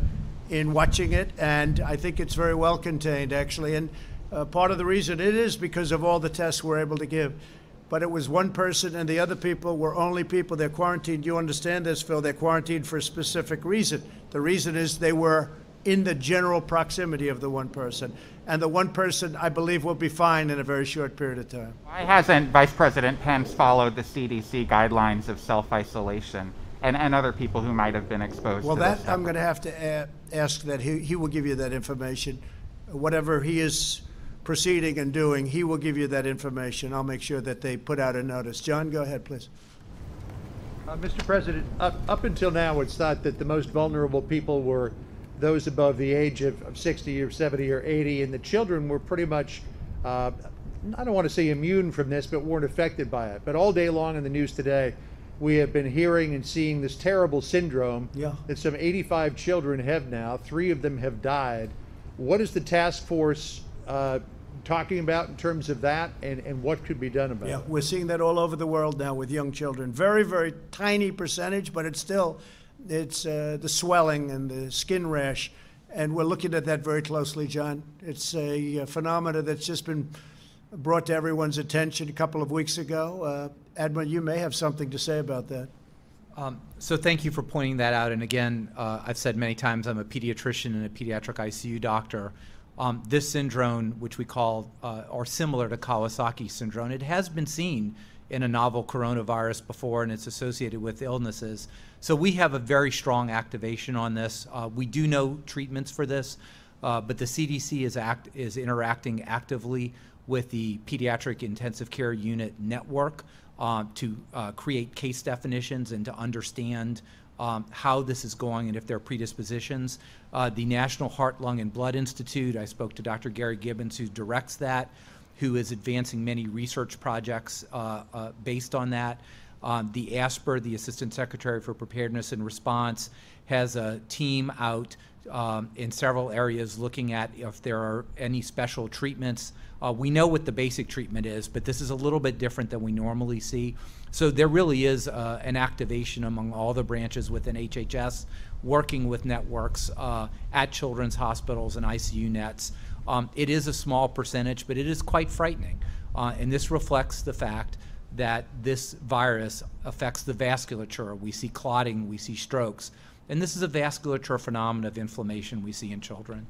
in watching it, and I think it's very well contained actually. And uh, part of the reason it is because of all the tests we're able to give. But it was one person, and the other people were only people. They're quarantined. You understand this, Phil? They're quarantined for a specific reason. The reason is they were in the general proximity of the one person, and the one person, I believe, will be fine in a very short period of time. Why hasn't Vice President Pence followed the CDC guidelines of self isolation and, and other people who might have been exposed Well, to that? I'm going to have to a- ask that he, he will give you that information. Whatever he is proceeding and doing, he will give you that information. I'll make sure that they put out a notice. John, go ahead, please. Uh, Mr. President, up, up until now, it's thought that the most vulnerable people were those above the age of, of 60 or 70 or 80, and the children were pretty much, uh, I don't want to say immune from this, but weren't affected by it. But all day long in the news today, we have been hearing and seeing this terrible syndrome Yeah. that some 85 children have now. Three of them have died. What is the task force uh, talking about in terms of that, and, and what could be done about Yeah, it? Yeah, we're seeing that all over the world now with young children. Very, very tiny percentage, but it's still, it's uh, the swelling and the skin rash. And we're looking at that very closely, John. It's a, uh phenomena that's just been brought to everyone's attention a couple of weeks ago. Uh, Admiral, you may have something to say about that. Um, So thank you for pointing that out. And again, uh, I've said many times, I'm a pediatrician and a pediatric ICU doctor. Um, This syndrome, which we call, uh, or similar to Kawasaki syndrome, it has been seen in a novel coronavirus before, and it's associated with illnesses. So we have a very strong activation on this. Uh, We do know treatments for this, uh, but the CDC is act, is interacting actively with the Pediatric Intensive Care Unit Network uh, to uh, create case definitions and to understand um, how this is going and if there are predispositions. Uh, the National Heart, Lung, and Blood Institute, I spoke to Dr. Gary Gibbons, who directs that, who is advancing many research projects uh, uh, based on that. Um, the ASPR, the Assistant Secretary for Preparedness and Response, has a team out um, in several areas looking at if there are any special treatments. Uh, we know what the basic treatment is, but this is a little bit different than we normally see. So there really is uh, an activation among all the branches within HHS, working with networks uh, at children's hospitals and ICU nets. Um, it is a small percentage, but it is quite frightening. Uh, and this reflects the fact that this virus affects the vasculature. We see clotting, we see strokes. And this is a vasculature phenomenon of inflammation we see in children.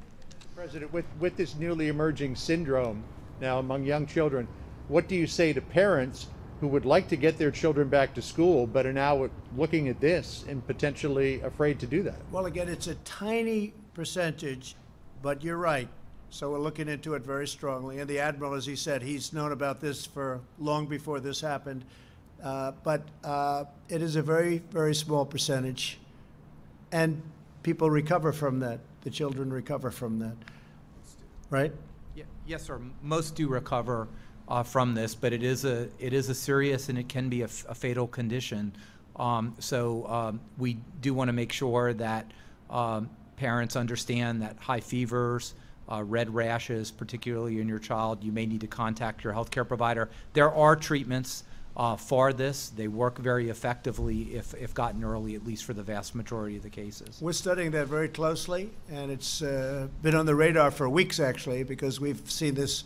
President, with, with this newly emerging syndrome now among young children, what do you say to parents who would like to get their children back to school but are now looking at this and potentially afraid to do that? Well, again, it's a tiny percentage, but you're right. So we're looking into it very strongly. And the Admiral, as he said, he's known about this for long before this happened. Uh, but uh, it is a very, very small percentage. And people recover from that. The children recover from that. Right? Ye- Yes, sir. Most do recover uh, from this, but it is a it is a serious and it can be a fatal condition Um, so um, we do want to make sure that um, parents understand that high fevers, uh, red rashes, particularly in your child, you may need to contact your healthcare provider. There are treatments uh, for this. They work very effectively if, if gotten early, at least for the vast majority of the cases. We're studying that very closely, and it's uh, been on the radar for weeks, actually, because we've seen this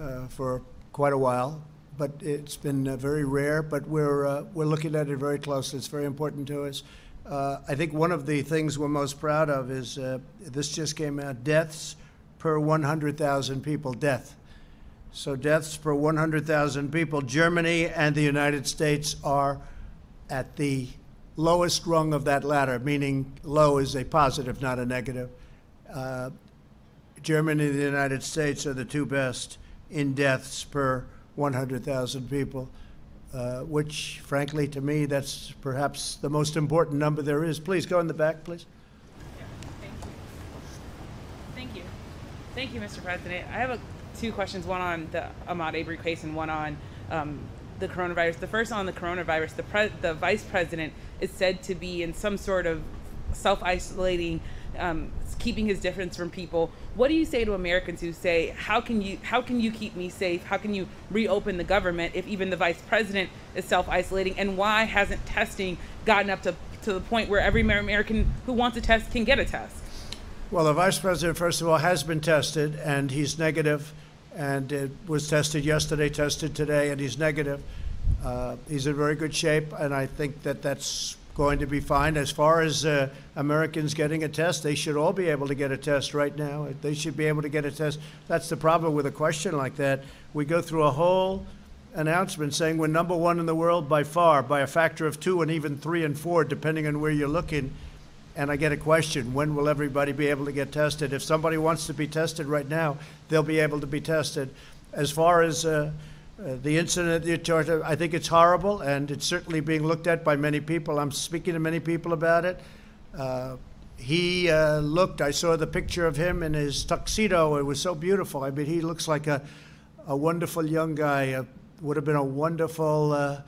uh, for quite a while. But it's been uh, very rare, but we're, uh, we're looking at it very closely. It's very important to us. I think one of the things we're most proud of is this just came out deaths per 100,000 people, death. So deaths per 100,000 people. Germany and the United States are at the lowest rung of that ladder, meaning low is a positive, not a negative. Uh, Germany and the United States are the two best in deaths per 100,000 people, uh, which, frankly, to me, that's perhaps the most important number there is. Please go in the back, please. Thank you. Thank you, Mr. President. I have a, two questions, one on the Ahmaud Arbery case and one on um, the coronavirus. The first on the coronavirus, the, pre- the vice president is said to be in some sort of self-isolating, um, keeping his distance from people. What do you say to Americans who say, "How can you? How can you keep me safe? How can you reopen the government if even the vice president is self-isolating? And why hasn't testing gotten up to to the point where every American who wants a test can get a test?" Well, the vice president, first of all, has been tested, and he's negative, and it was tested yesterday, tested today, and he's negative. Uh, he's in very good shape, and I think that that's going to be fine. As far as uh, Americans getting a test, they should all be able to get a test right now. They should be able to get a test. That's the problem with a question like that. We go through a whole announcement saying we're number one in the world by far, by a factor of two and even three and four, depending on where you're looking and I get a question, when will everybody be able to get tested? If somebody wants to be tested right now, they'll be able to be tested. As far as uh, uh, the incident at the I think it's horrible, and it's certainly being looked at by many people. I'm speaking to many people about it. Uh, he uh, looked, I saw the picture of him in his tuxedo. It was so beautiful. I mean, he looks like a, a wonderful young guy. Uh, would have been a wonderful, uh,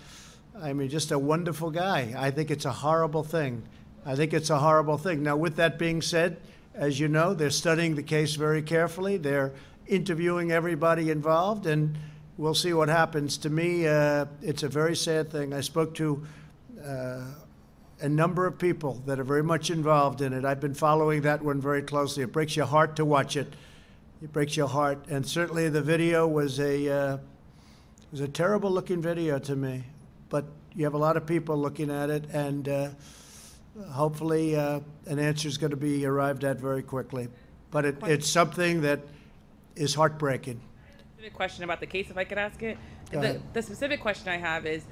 I mean, just a wonderful guy. I think it's a horrible thing. I think it's a horrible thing. Now, with that being said, as you know, they're studying the case very carefully. They're interviewing everybody involved, and we'll see what happens. To me, uh, it's a very sad thing. I spoke to uh, a number of people that are very much involved in it. I've been following that one very closely. It breaks your heart to watch it. It breaks your heart, and certainly the video was a uh, was a terrible looking video to me. But you have a lot of people looking at it, and uh, hopefully uh, an answer is going to be arrived at very quickly. But it, it's something that is heartbreaking. Specific question about the case, if I could ask it. The, the specific question I have is,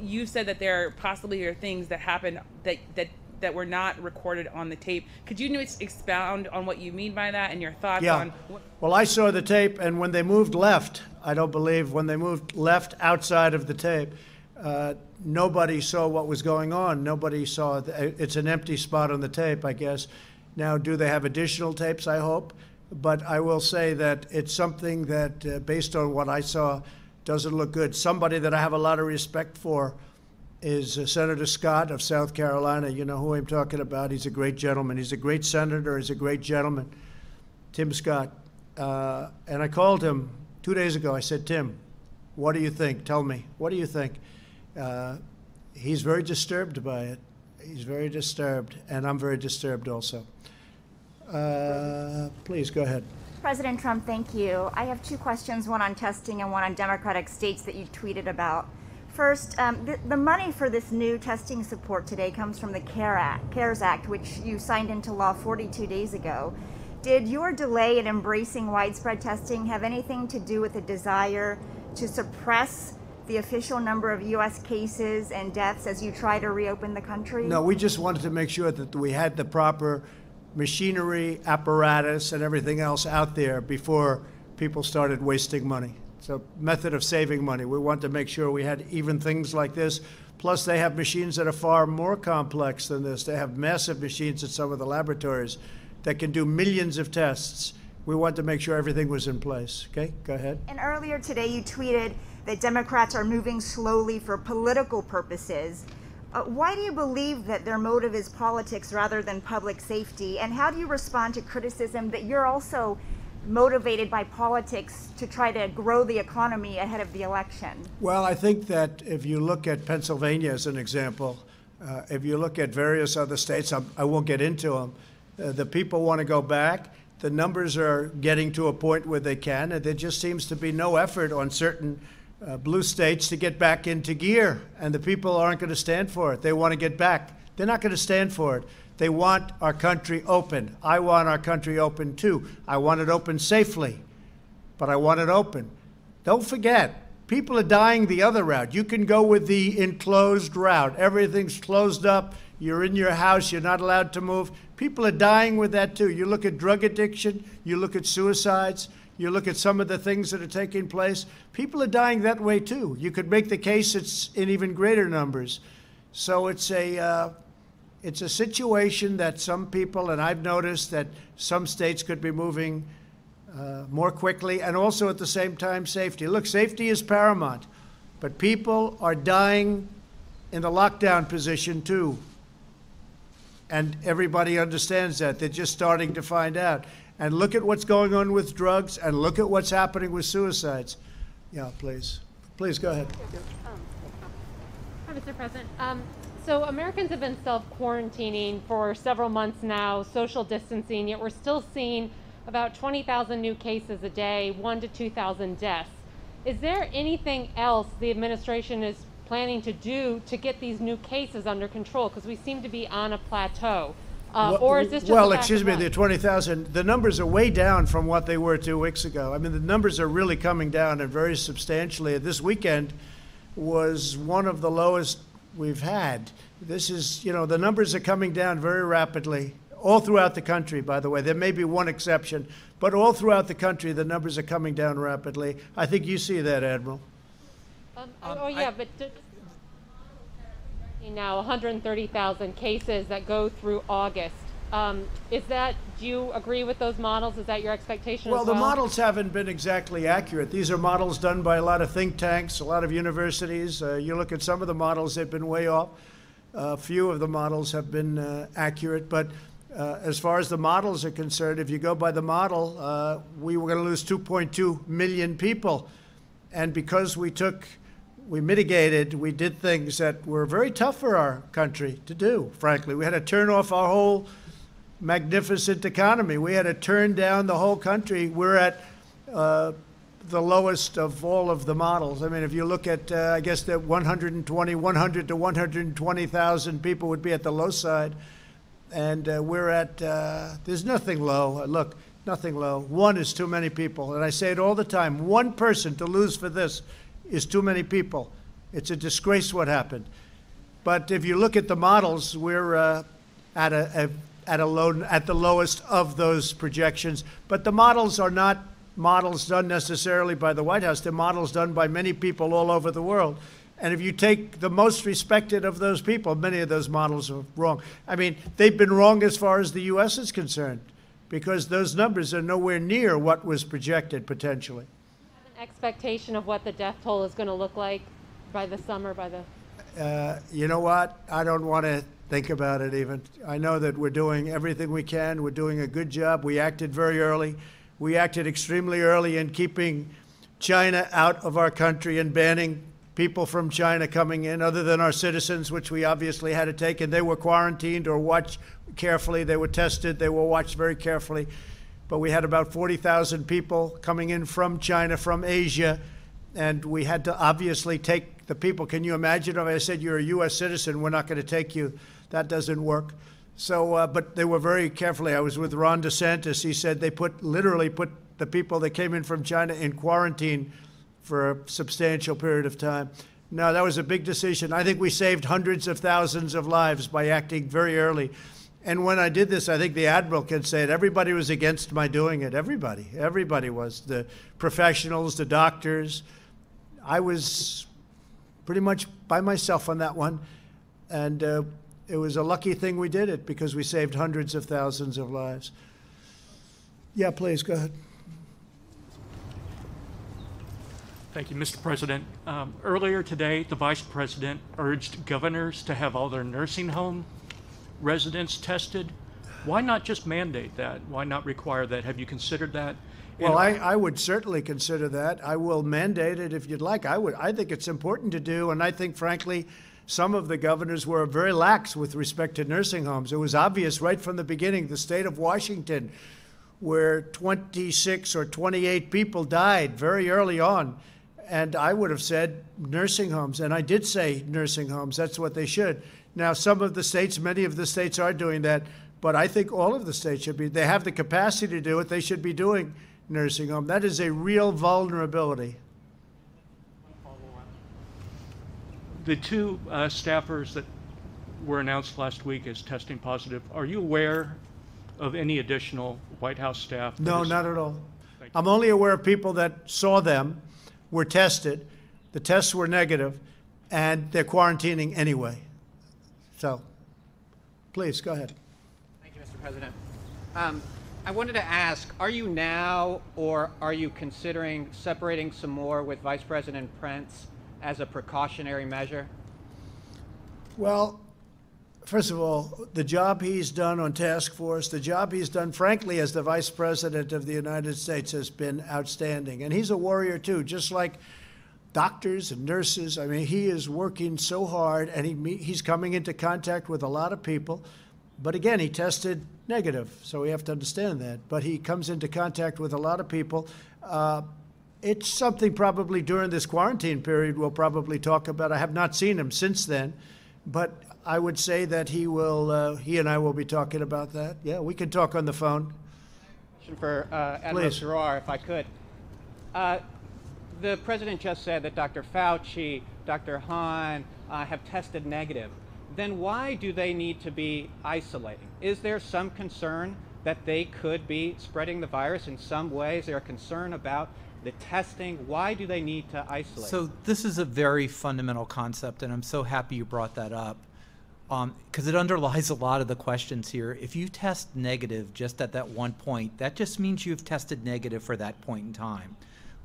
you said that there are possibly are things that happened that that that were not recorded on the tape. Could you expound on what you mean by that and your thoughts Yeah. on? What, Well, I saw the tape, and when they moved left, I don't believe, when they moved left outside of the tape, uh, nobody saw what was going on. Nobody saw, th- it's an empty spot on the tape, I guess. Now, do they have additional tapes? I hope. But I will say that it's something that, uh, based on what I saw, doesn't look good. Somebody that I have a lot of respect for is uh, Senator Scott of South Carolina. You know who I'm talking about. He's a great gentleman. He's a great senator. He's a great gentleman. Tim Scott. Uh, and I called him two days ago. I said, Tim, what do you think? Tell me. What do you think? Uh, he's very disturbed by it. He's very disturbed, and I'm very disturbed also. Uh, please go ahead. President Trump, thank you. I have two questions, one on testing and one on Democratic states that you tweeted about. First, um, the, the money for this new testing support today comes from the CARE Act, CARES Act, which you signed into law 42 days ago. Did your delay in embracing widespread testing have anything to do with a desire to suppress the official number of U.S. cases and deaths as you try to reopen the country? No, we just wanted to make sure that we had the proper machinery, apparatus, and everything else out there before people started wasting money. So, method of saving money. We want to make sure we had even things like this. Plus, they have machines that are far more complex than this. They have massive machines at some of the laboratories that can do millions of tests. We want to make sure everything was in place. Okay, go ahead. And earlier today, you tweeted that Democrats are moving slowly for political purposes Uh, why do you believe that their motive is politics rather than public safety? And how do you respond to criticism that you're also motivated by politics to try to grow the economy ahead of the election? Well, I think that if you look at Pennsylvania as an example, uh, if you look at various other states, I'm, I will not get into them, uh, the people want to go back. The numbers are getting to a point where they can, and there just seems to be no effort on certain uh, blue states to get back into gear, and the people aren't going to stand for it. They want to get back. They're not going to stand for it. They want our country open. I want our country open too. I want it open safely, but I want it open. Don't forget, people are dying the other route. You can go with the enclosed route. Everything's closed up. You're in your house. You're not allowed to move. People are dying with that too. You look at drug addiction. You look at suicides. You look at some of the things that are taking place. People are dying that way too. You could make the case it's in even greater numbers. So it's a uh, it's a situation that some people, and I've noticed that some states could be moving uh, more quickly, and also at the same time, safety. Look, safety is paramount, but people are dying in the lockdown position too. And everybody understands that. They're just starting to find out. And look at what's going on with drugs, and look at what's happening with suicides. Yeah, please. Please go ahead. Hi, Mr. President. Um, so Americans have been self-quarantining for several months now, social distancing, yet we're still seeing about 20,000 new cases a day, one to 2,000 deaths. Is there anything else the administration is planning to do to get these new cases under control? Because we seem to be on a plateau. Uh, Well- or is this just Well, excuse me, the 20,000, the numbers are way down from what they were two weeks ago. I mean, the numbers are really coming down and very substantially. This weekend was one of the lowest we've had. This is, you know, the numbers are coming down very rapidly, all throughout the country, by the way. There may be one exception, but all throughout the country, the numbers are coming down rapidly. I think you see that, Admiral. Um, oh, yeah, but d- now 130,000 cases that go through August. Um, is that, do you agree with those models? Is that your expectation Well, as the models haven't been exactly accurate. These are models done by a lot of think tanks, a lot of universities. Uh, you look at some of the models, they've been way off. A few of the models have been uh, accurate, but uh, as far as the models are concerned, if you go by the model, uh, we were going to lose 2.2 million people. And because we took, we mitigated, we did things that were very tough for our country to do, frankly. We had to turn off our whole magnificent economy. We had to turn down the whole country. We're at uh, the lowest of all of the models. I mean, if you look at, uh, I guess that 120, 100 to 120,000 people would be at the low side. And uh, we're at, uh, there's nothing low. Uh, Look, nothing low. One is too many people. And I say it all the time one person to lose for this is too many people. It's a disgrace what happened. But if you look at the models, we're uh, at a, a at a low at the lowest of those projections. But the models are not models done necessarily by the White House. They're models done by many people all over the world. And if you take the most respected of those people, many of those models are wrong. I mean, they've been wrong as far as the U.S. is concerned, because those numbers are nowhere near what was projected potentially. Expectation of what the death toll is going to look like by the summer, by the Uh, you know what? I don't want to think about it even. I know that we're doing everything we can. We're doing a good job. We acted very early. We acted extremely early in keeping China out of our country and banning people from China coming in, other than our citizens, which we obviously had to take. And they were quarantined or watched carefully. They were tested. They were watched very carefully. But we had about 40,000 people coming in from China, from Asia, and we had to obviously take the people. Can you imagine if I said you're a U.S. citizen, we're not going to take you? That doesn't work. So, uh, but they were very carefully. I was with Ron DeSantis. He said they put literally put the people that came in from China in quarantine for a substantial period of time. No, that was a big decision. I think we saved hundreds of thousands of lives by acting very early. And when I did this, I think the admiral can say it. Everybody was against my doing it. Everybody, everybody was. The professionals, the doctors. I was pretty much by myself on that one, and uh, it was a lucky thing we did it because we saved hundreds of thousands of lives. Yeah, please go ahead. Thank you, Mr. President. Um, earlier today, the Vice President urged governors to have all their nursing home residents tested. Why not just mandate that? Why not require that? Have you considered that? Well, I, I would certainly consider that. I will mandate it if you'd like. I would. I think it's important to do, and I think, frankly, some of the governors were very lax with respect to nursing homes. It was obvious right from the beginning. The state of Washington, where 26 or 28 people died very early on, and I would have said nursing homes, and I did say nursing homes. That's what they should. Now, some of the states, many of the states are doing that, but I think all of the states should be. They have the capacity to do it. They should be doing nursing home. That is a real vulnerability. The two uh, staffers that were announced last week as testing positive, are you aware of any additional White House staff? No, not at all. I'm only aware of people that saw them, were tested, the tests were negative, and they're quarantining anyway. So, please, go ahead. Thank you, Mr. President. Um, I wanted to ask, are you now or are you considering separating some more with Vice President Pence as a precautionary measure? Well, first of all, the job he's done on task force, the job he's done, frankly, as the vice president of the United States has been outstanding. And he's a warrior, too, just like doctors and nurses. I mean, he is working so hard and he, he's coming into contact with a lot of people. But again, he tested negative, so we have to understand that. But he comes into contact with a lot of people. Uh, it's something probably during this quarantine period we'll probably talk about. I have not seen him since then, but I would say that he will. Uh, he and I will be talking about that. Yeah, we can talk on the phone. Question for uh, Admiral. Giroir, if I could. Uh, the president just said that Dr. Fauci, Dr. Hahn uh, have tested negative. Then why do they need to be isolating? Is there some concern that they could be spreading the virus in some ways? There a concern about the testing? Why do they need to isolate? So this is a very fundamental concept, and I'm so happy you brought that up because it underlies (laughs) a lot of the questions here. If you test negative just at that one point, that just means you've tested negative for that point in time.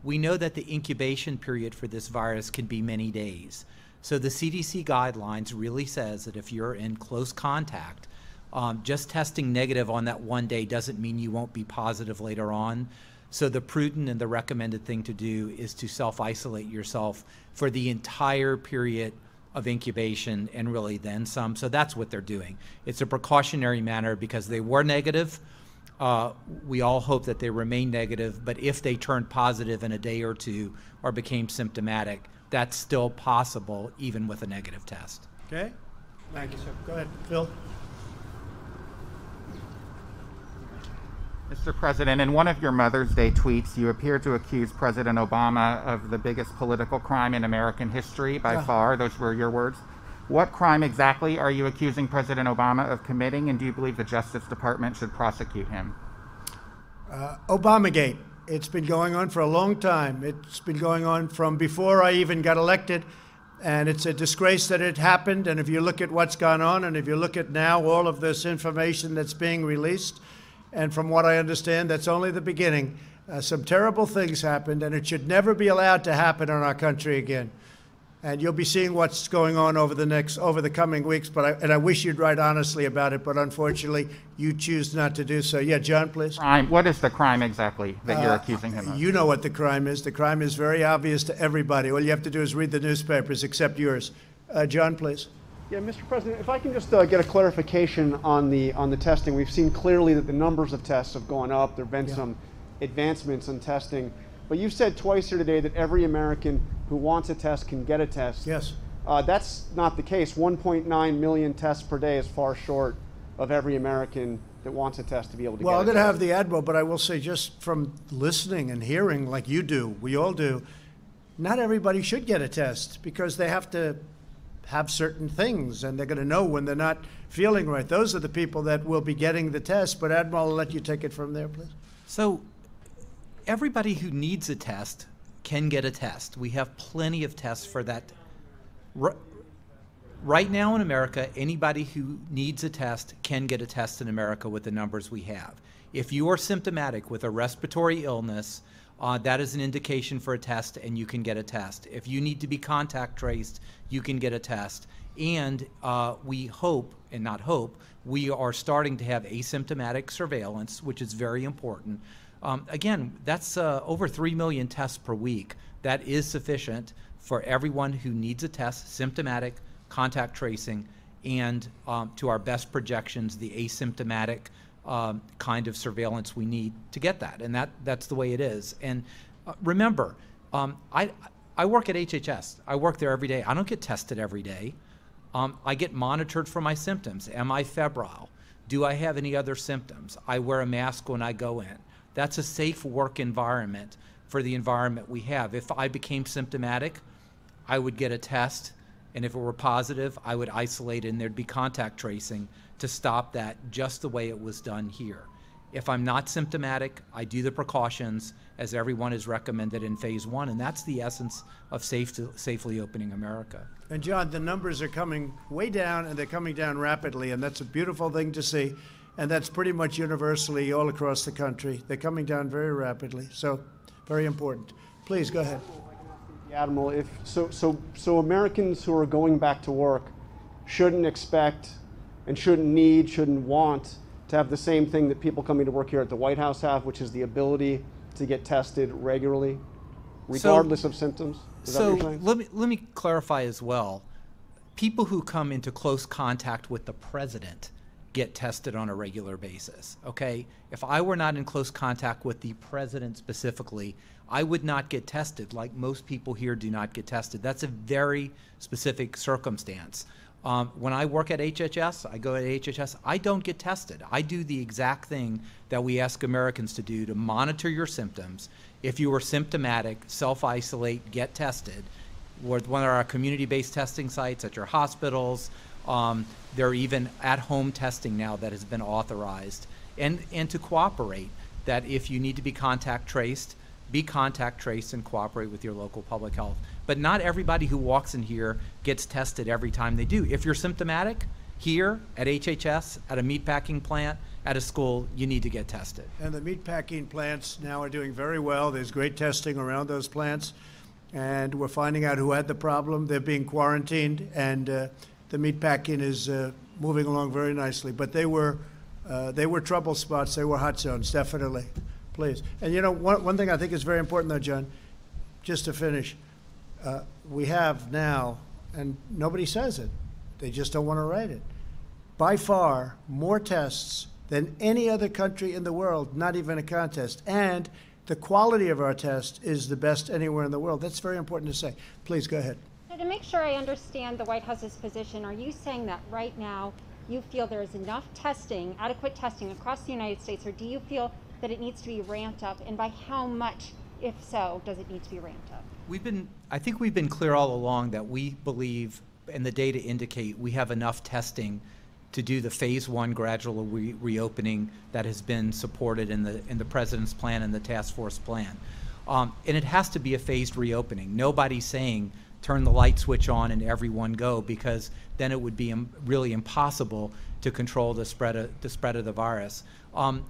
We know that the incubation period for this virus can be many days. So the CDC guidelines really says that if you're in close contact, um, just testing negative on that one day doesn't mean you won't be positive later on. So the prudent and the recommended thing to do is to self-isolate yourself for the entire period of incubation and really then some. So that's what they're doing. It's a precautionary manner because they were negative. Uh, we all hope that they remain negative, but if they turned positive in a day or two or became symptomatic, that's still possible even with a negative test. Okay. Thank you, sir. Go ahead, Phil. Mr. President, in one of your Mother's Day tweets, you appear to accuse President Obama of the biggest political crime in American history by Yeah. far. Those were your words. What crime exactly are you accusing President Obama of committing, and do you believe the Justice Department should prosecute him? Uh, Obamagate. It's been going on for a long time. It's been going on from before I even got elected. And it's a disgrace that it happened. And if you look at what's gone on, and if you look at now all of this information that's being released, and from what I understand, that's only the beginning. Uh, some terrible things happened, and it should never be allowed to happen in our country again. And you'll be seeing what's going on over the next, over the coming weeks. But I, and I wish you'd write honestly about it, but unfortunately, you choose not to do so. Yeah, John, please. Crime. What is the crime exactly that you're Uh, accusing him of? You know what the crime is. The crime is very obvious to everybody. All you have to do is read the newspapers, except yours. Uh, John, please. Yeah, Mr. President, if I can just uh, get a clarification on the on the testing, we've seen clearly that the numbers of tests have gone up. There have been Yeah. some advancements in testing, but you've said twice here today that every American who wants a test can get a test. Yes. Uh, that's not the case. 1.9 million tests per day is far short of every American that wants a test to be able to get. Well, I'm going to have the Admiral, but I will say just from listening and hearing, like you do, we all do, not everybody should get a test because they have to have certain things and they're going to know when they're not feeling right. Those are the people that will be getting the test. But, Admiral, I'll let you take it from there, please. So everybody who needs a test can get a test. We have plenty of tests for that. Right now in America, anybody who needs a test can get a test in America with the numbers we have. If you are symptomatic with a respiratory illness uh, that is an indication for a test and you can get a test. If you need to be contact traced, you can get a test. And uh, we hope, and not hope, we are starting to have asymptomatic surveillance, which is very important. Um, again, that's uh, over 3 million tests per week. That is sufficient for everyone who needs a test, symptomatic, contact tracing, and um, to our best projections, the asymptomatic um, kind of surveillance we need to get that. And that, that's the way it is. And uh, remember, um, I, I work at HHS. I work there every day. I don't get tested every day. Um, I get monitored for my symptoms. Am I febrile? Do I have any other symptoms? I wear a mask when I go in. That's a safe work environment for the environment we have. If I became symptomatic, I would get a test, and if it were positive, I would isolate and there'd be contact tracing to stop that just the way it was done here. If I'm not symptomatic, I do the precautions as everyone is recommended in phase one, and that's the essence of safe safely opening America. And John, the numbers are coming way down, and they're coming down rapidly, and that's a beautiful thing to see. And that's pretty much universally all across the country. They're coming down very rapidly, so very important. Please go ahead. The Admiral, if so, so, so Americans who are going back to work shouldn't expect and shouldn't need, shouldn't want to have the same thing that people coming to work here at the White House have, which is the ability to get tested regularly, regardless so, of symptoms. Is so let me let me clarify as well. People who come into close contact with the president get tested on a regular basis. Okay, if I were not in close contact with the president specifically, I would not get tested. Like most people here do not get tested. That's a very specific circumstance. Um, when I work at HHS, I go at HHS, I don't get tested. I do the exact thing that we ask Americans to do to monitor your symptoms. If you are symptomatic, self isolate, get tested. With one of our community based testing sites at your hospitals, um, there are even at home testing now that has been authorized. And, and to cooperate, that if you need to be contact traced, be contact traced and cooperate with your local public health. But not everybody who walks in here gets tested every time they do. If you're symptomatic, here at HHS, at a meatpacking plant, at a school, you need to get tested. And the meatpacking plants now are doing very well. There's great testing around those plants. And we're finding out who had the problem. They're being quarantined, and uh, the meatpacking is uh, moving along very nicely. But they were, uh, they were trouble spots. They were hot zones, definitely. Please. And you know, one, one thing I think is very important, though, John, just to finish, uh, we have now, and nobody says it, they just don't want to write it, by far more tests than any other country in the world, not even a contest. And the quality of our test is the best anywhere in the world. That's very important to say. Please go ahead. So to make sure I understand the White House's position, are you saying that right now you feel there is enough testing, adequate testing across the United States, or do you feel that it needs to be ramped up, and by how much, if so, does it need to be ramped up? We've been, I think we've been clear all along that we believe, and the data indicate, we have enough testing to do the phase one gradual re reopening that has been supported in the in the president's plan and the task force plan. Um, and it has to be a phased reopening. Nobody's saying turn the light switch on and everyone go because then it would be Im really impossible to control the spread of the spread of the virus. Um,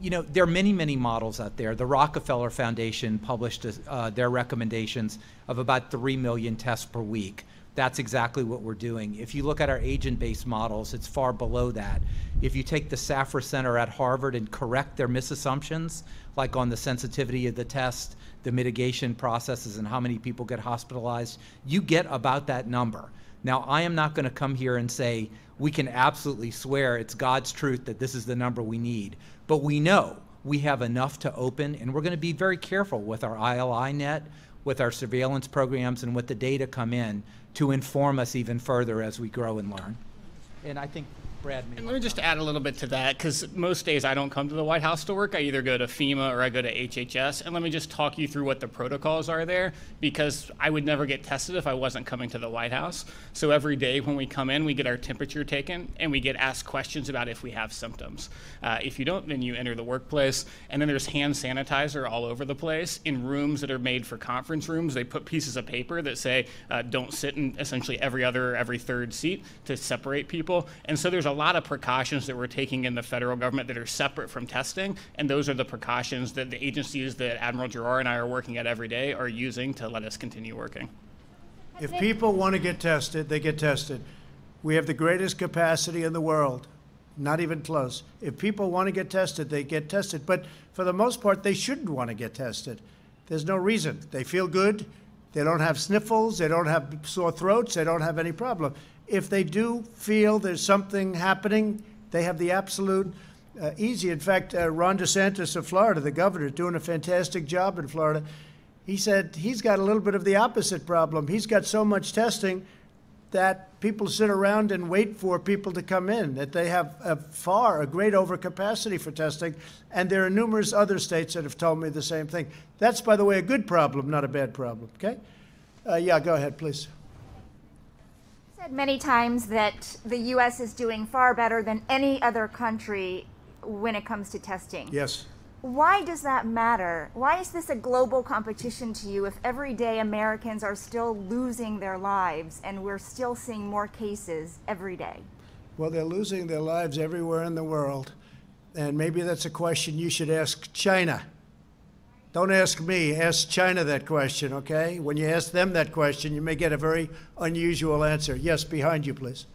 you know, there are many, many models out there. The Rockefeller Foundation published uh, their recommendations of about 3 million tests per week. That's exactly what we're doing. If you look at our agent-based models, it's far below that. If you take the Safra Center at Harvard and correct their misassumptions, like on the sensitivity of the test, the mitigation processes, and how many people get hospitalized, you get about that number. Now, I am not going to come here and say we can absolutely swear it's God's truth that this is the number we need. But we know we have enough to open, and we're going to be very careful with our ILI net, with our surveillance programs, and with the data come in to inform us even further as we grow and learn. And I think Brad. And let me just add a little bit to that because most days I don't come to the White House to work. I either go to FEMA or I go to HHS. And let me just talk you through what the protocols are there because I would never get tested if I wasn't coming to the White House. So every day when we come in, we get our temperature taken and we get asked questions about if we have symptoms. Uh, if you don't, then you enter the workplace. And then there's hand sanitizer all over the place in rooms that are made for conference rooms. They put pieces of paper that say uh, don't sit in essentially every other, or every third seat to separate people. And so there's a lot of precautions that we're taking in the federal government that are separate from testing, and those are the precautions that the agencies that Admiral Giroir and I are working at every day are using to let us continue working. If people want to get tested, they get tested. We have the greatest capacity in the world, not even close. If people want to get tested, they get tested. But for the most part, they shouldn't want to get tested. There's no reason. They feel good. They don't have sniffles. They don't have sore throats. They don't have any problem. If they do feel there's something happening, they have the absolute uh, easy. In fact, uh, Ron DeSantis of Florida, the governor, is doing a fantastic job in Florida. He said he's got a little bit of the opposite problem. He's got so much testing that people sit around and wait for people to come in, that they have a far, a great overcapacity for testing. And there are numerous other states that have told me the same thing. That's, by the way, a good problem, not a bad problem, okay? Uh, yeah, go ahead, please. Said many times that the U.S. is doing far better than any other country when it comes to testing. Yes. Why does that matter? Why is this a global competition to you if every day Americans are still losing their lives and we're still seeing more cases every day? Well, they're losing their lives everywhere in the world. And maybe that's a question you should ask China. Don't ask me, ask China that question, okay? When you ask them that question, you may get a very unusual answer. Yes, behind you, please.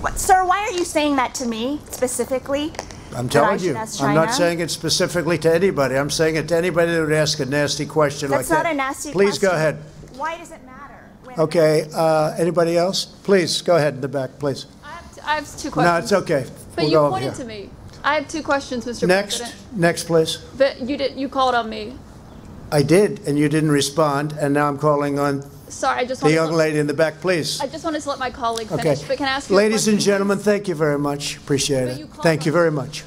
What, sir, why are you saying that to me specifically? I'm telling you. I'm not saying it specifically to anybody. I'm saying it to anybody that would ask a nasty question That's like that. That's not a nasty Please go ahead. Why does it matter? when Okay, uh, anybody else? Please, go ahead in the back, please. I have two questions. No, it's okay. But We'll you pointed to me. I have two questions, Mr. Next, President. next, please. But you did. You called on me. I did, and you didn't respond, and now I'm calling on Sorry, I just the young lady in the back, please. I just wanted to let my colleague Okay. finish. But can I ask you? a Ladies and gentlemen, thank you very much. Appreciate But it. Thank you very much.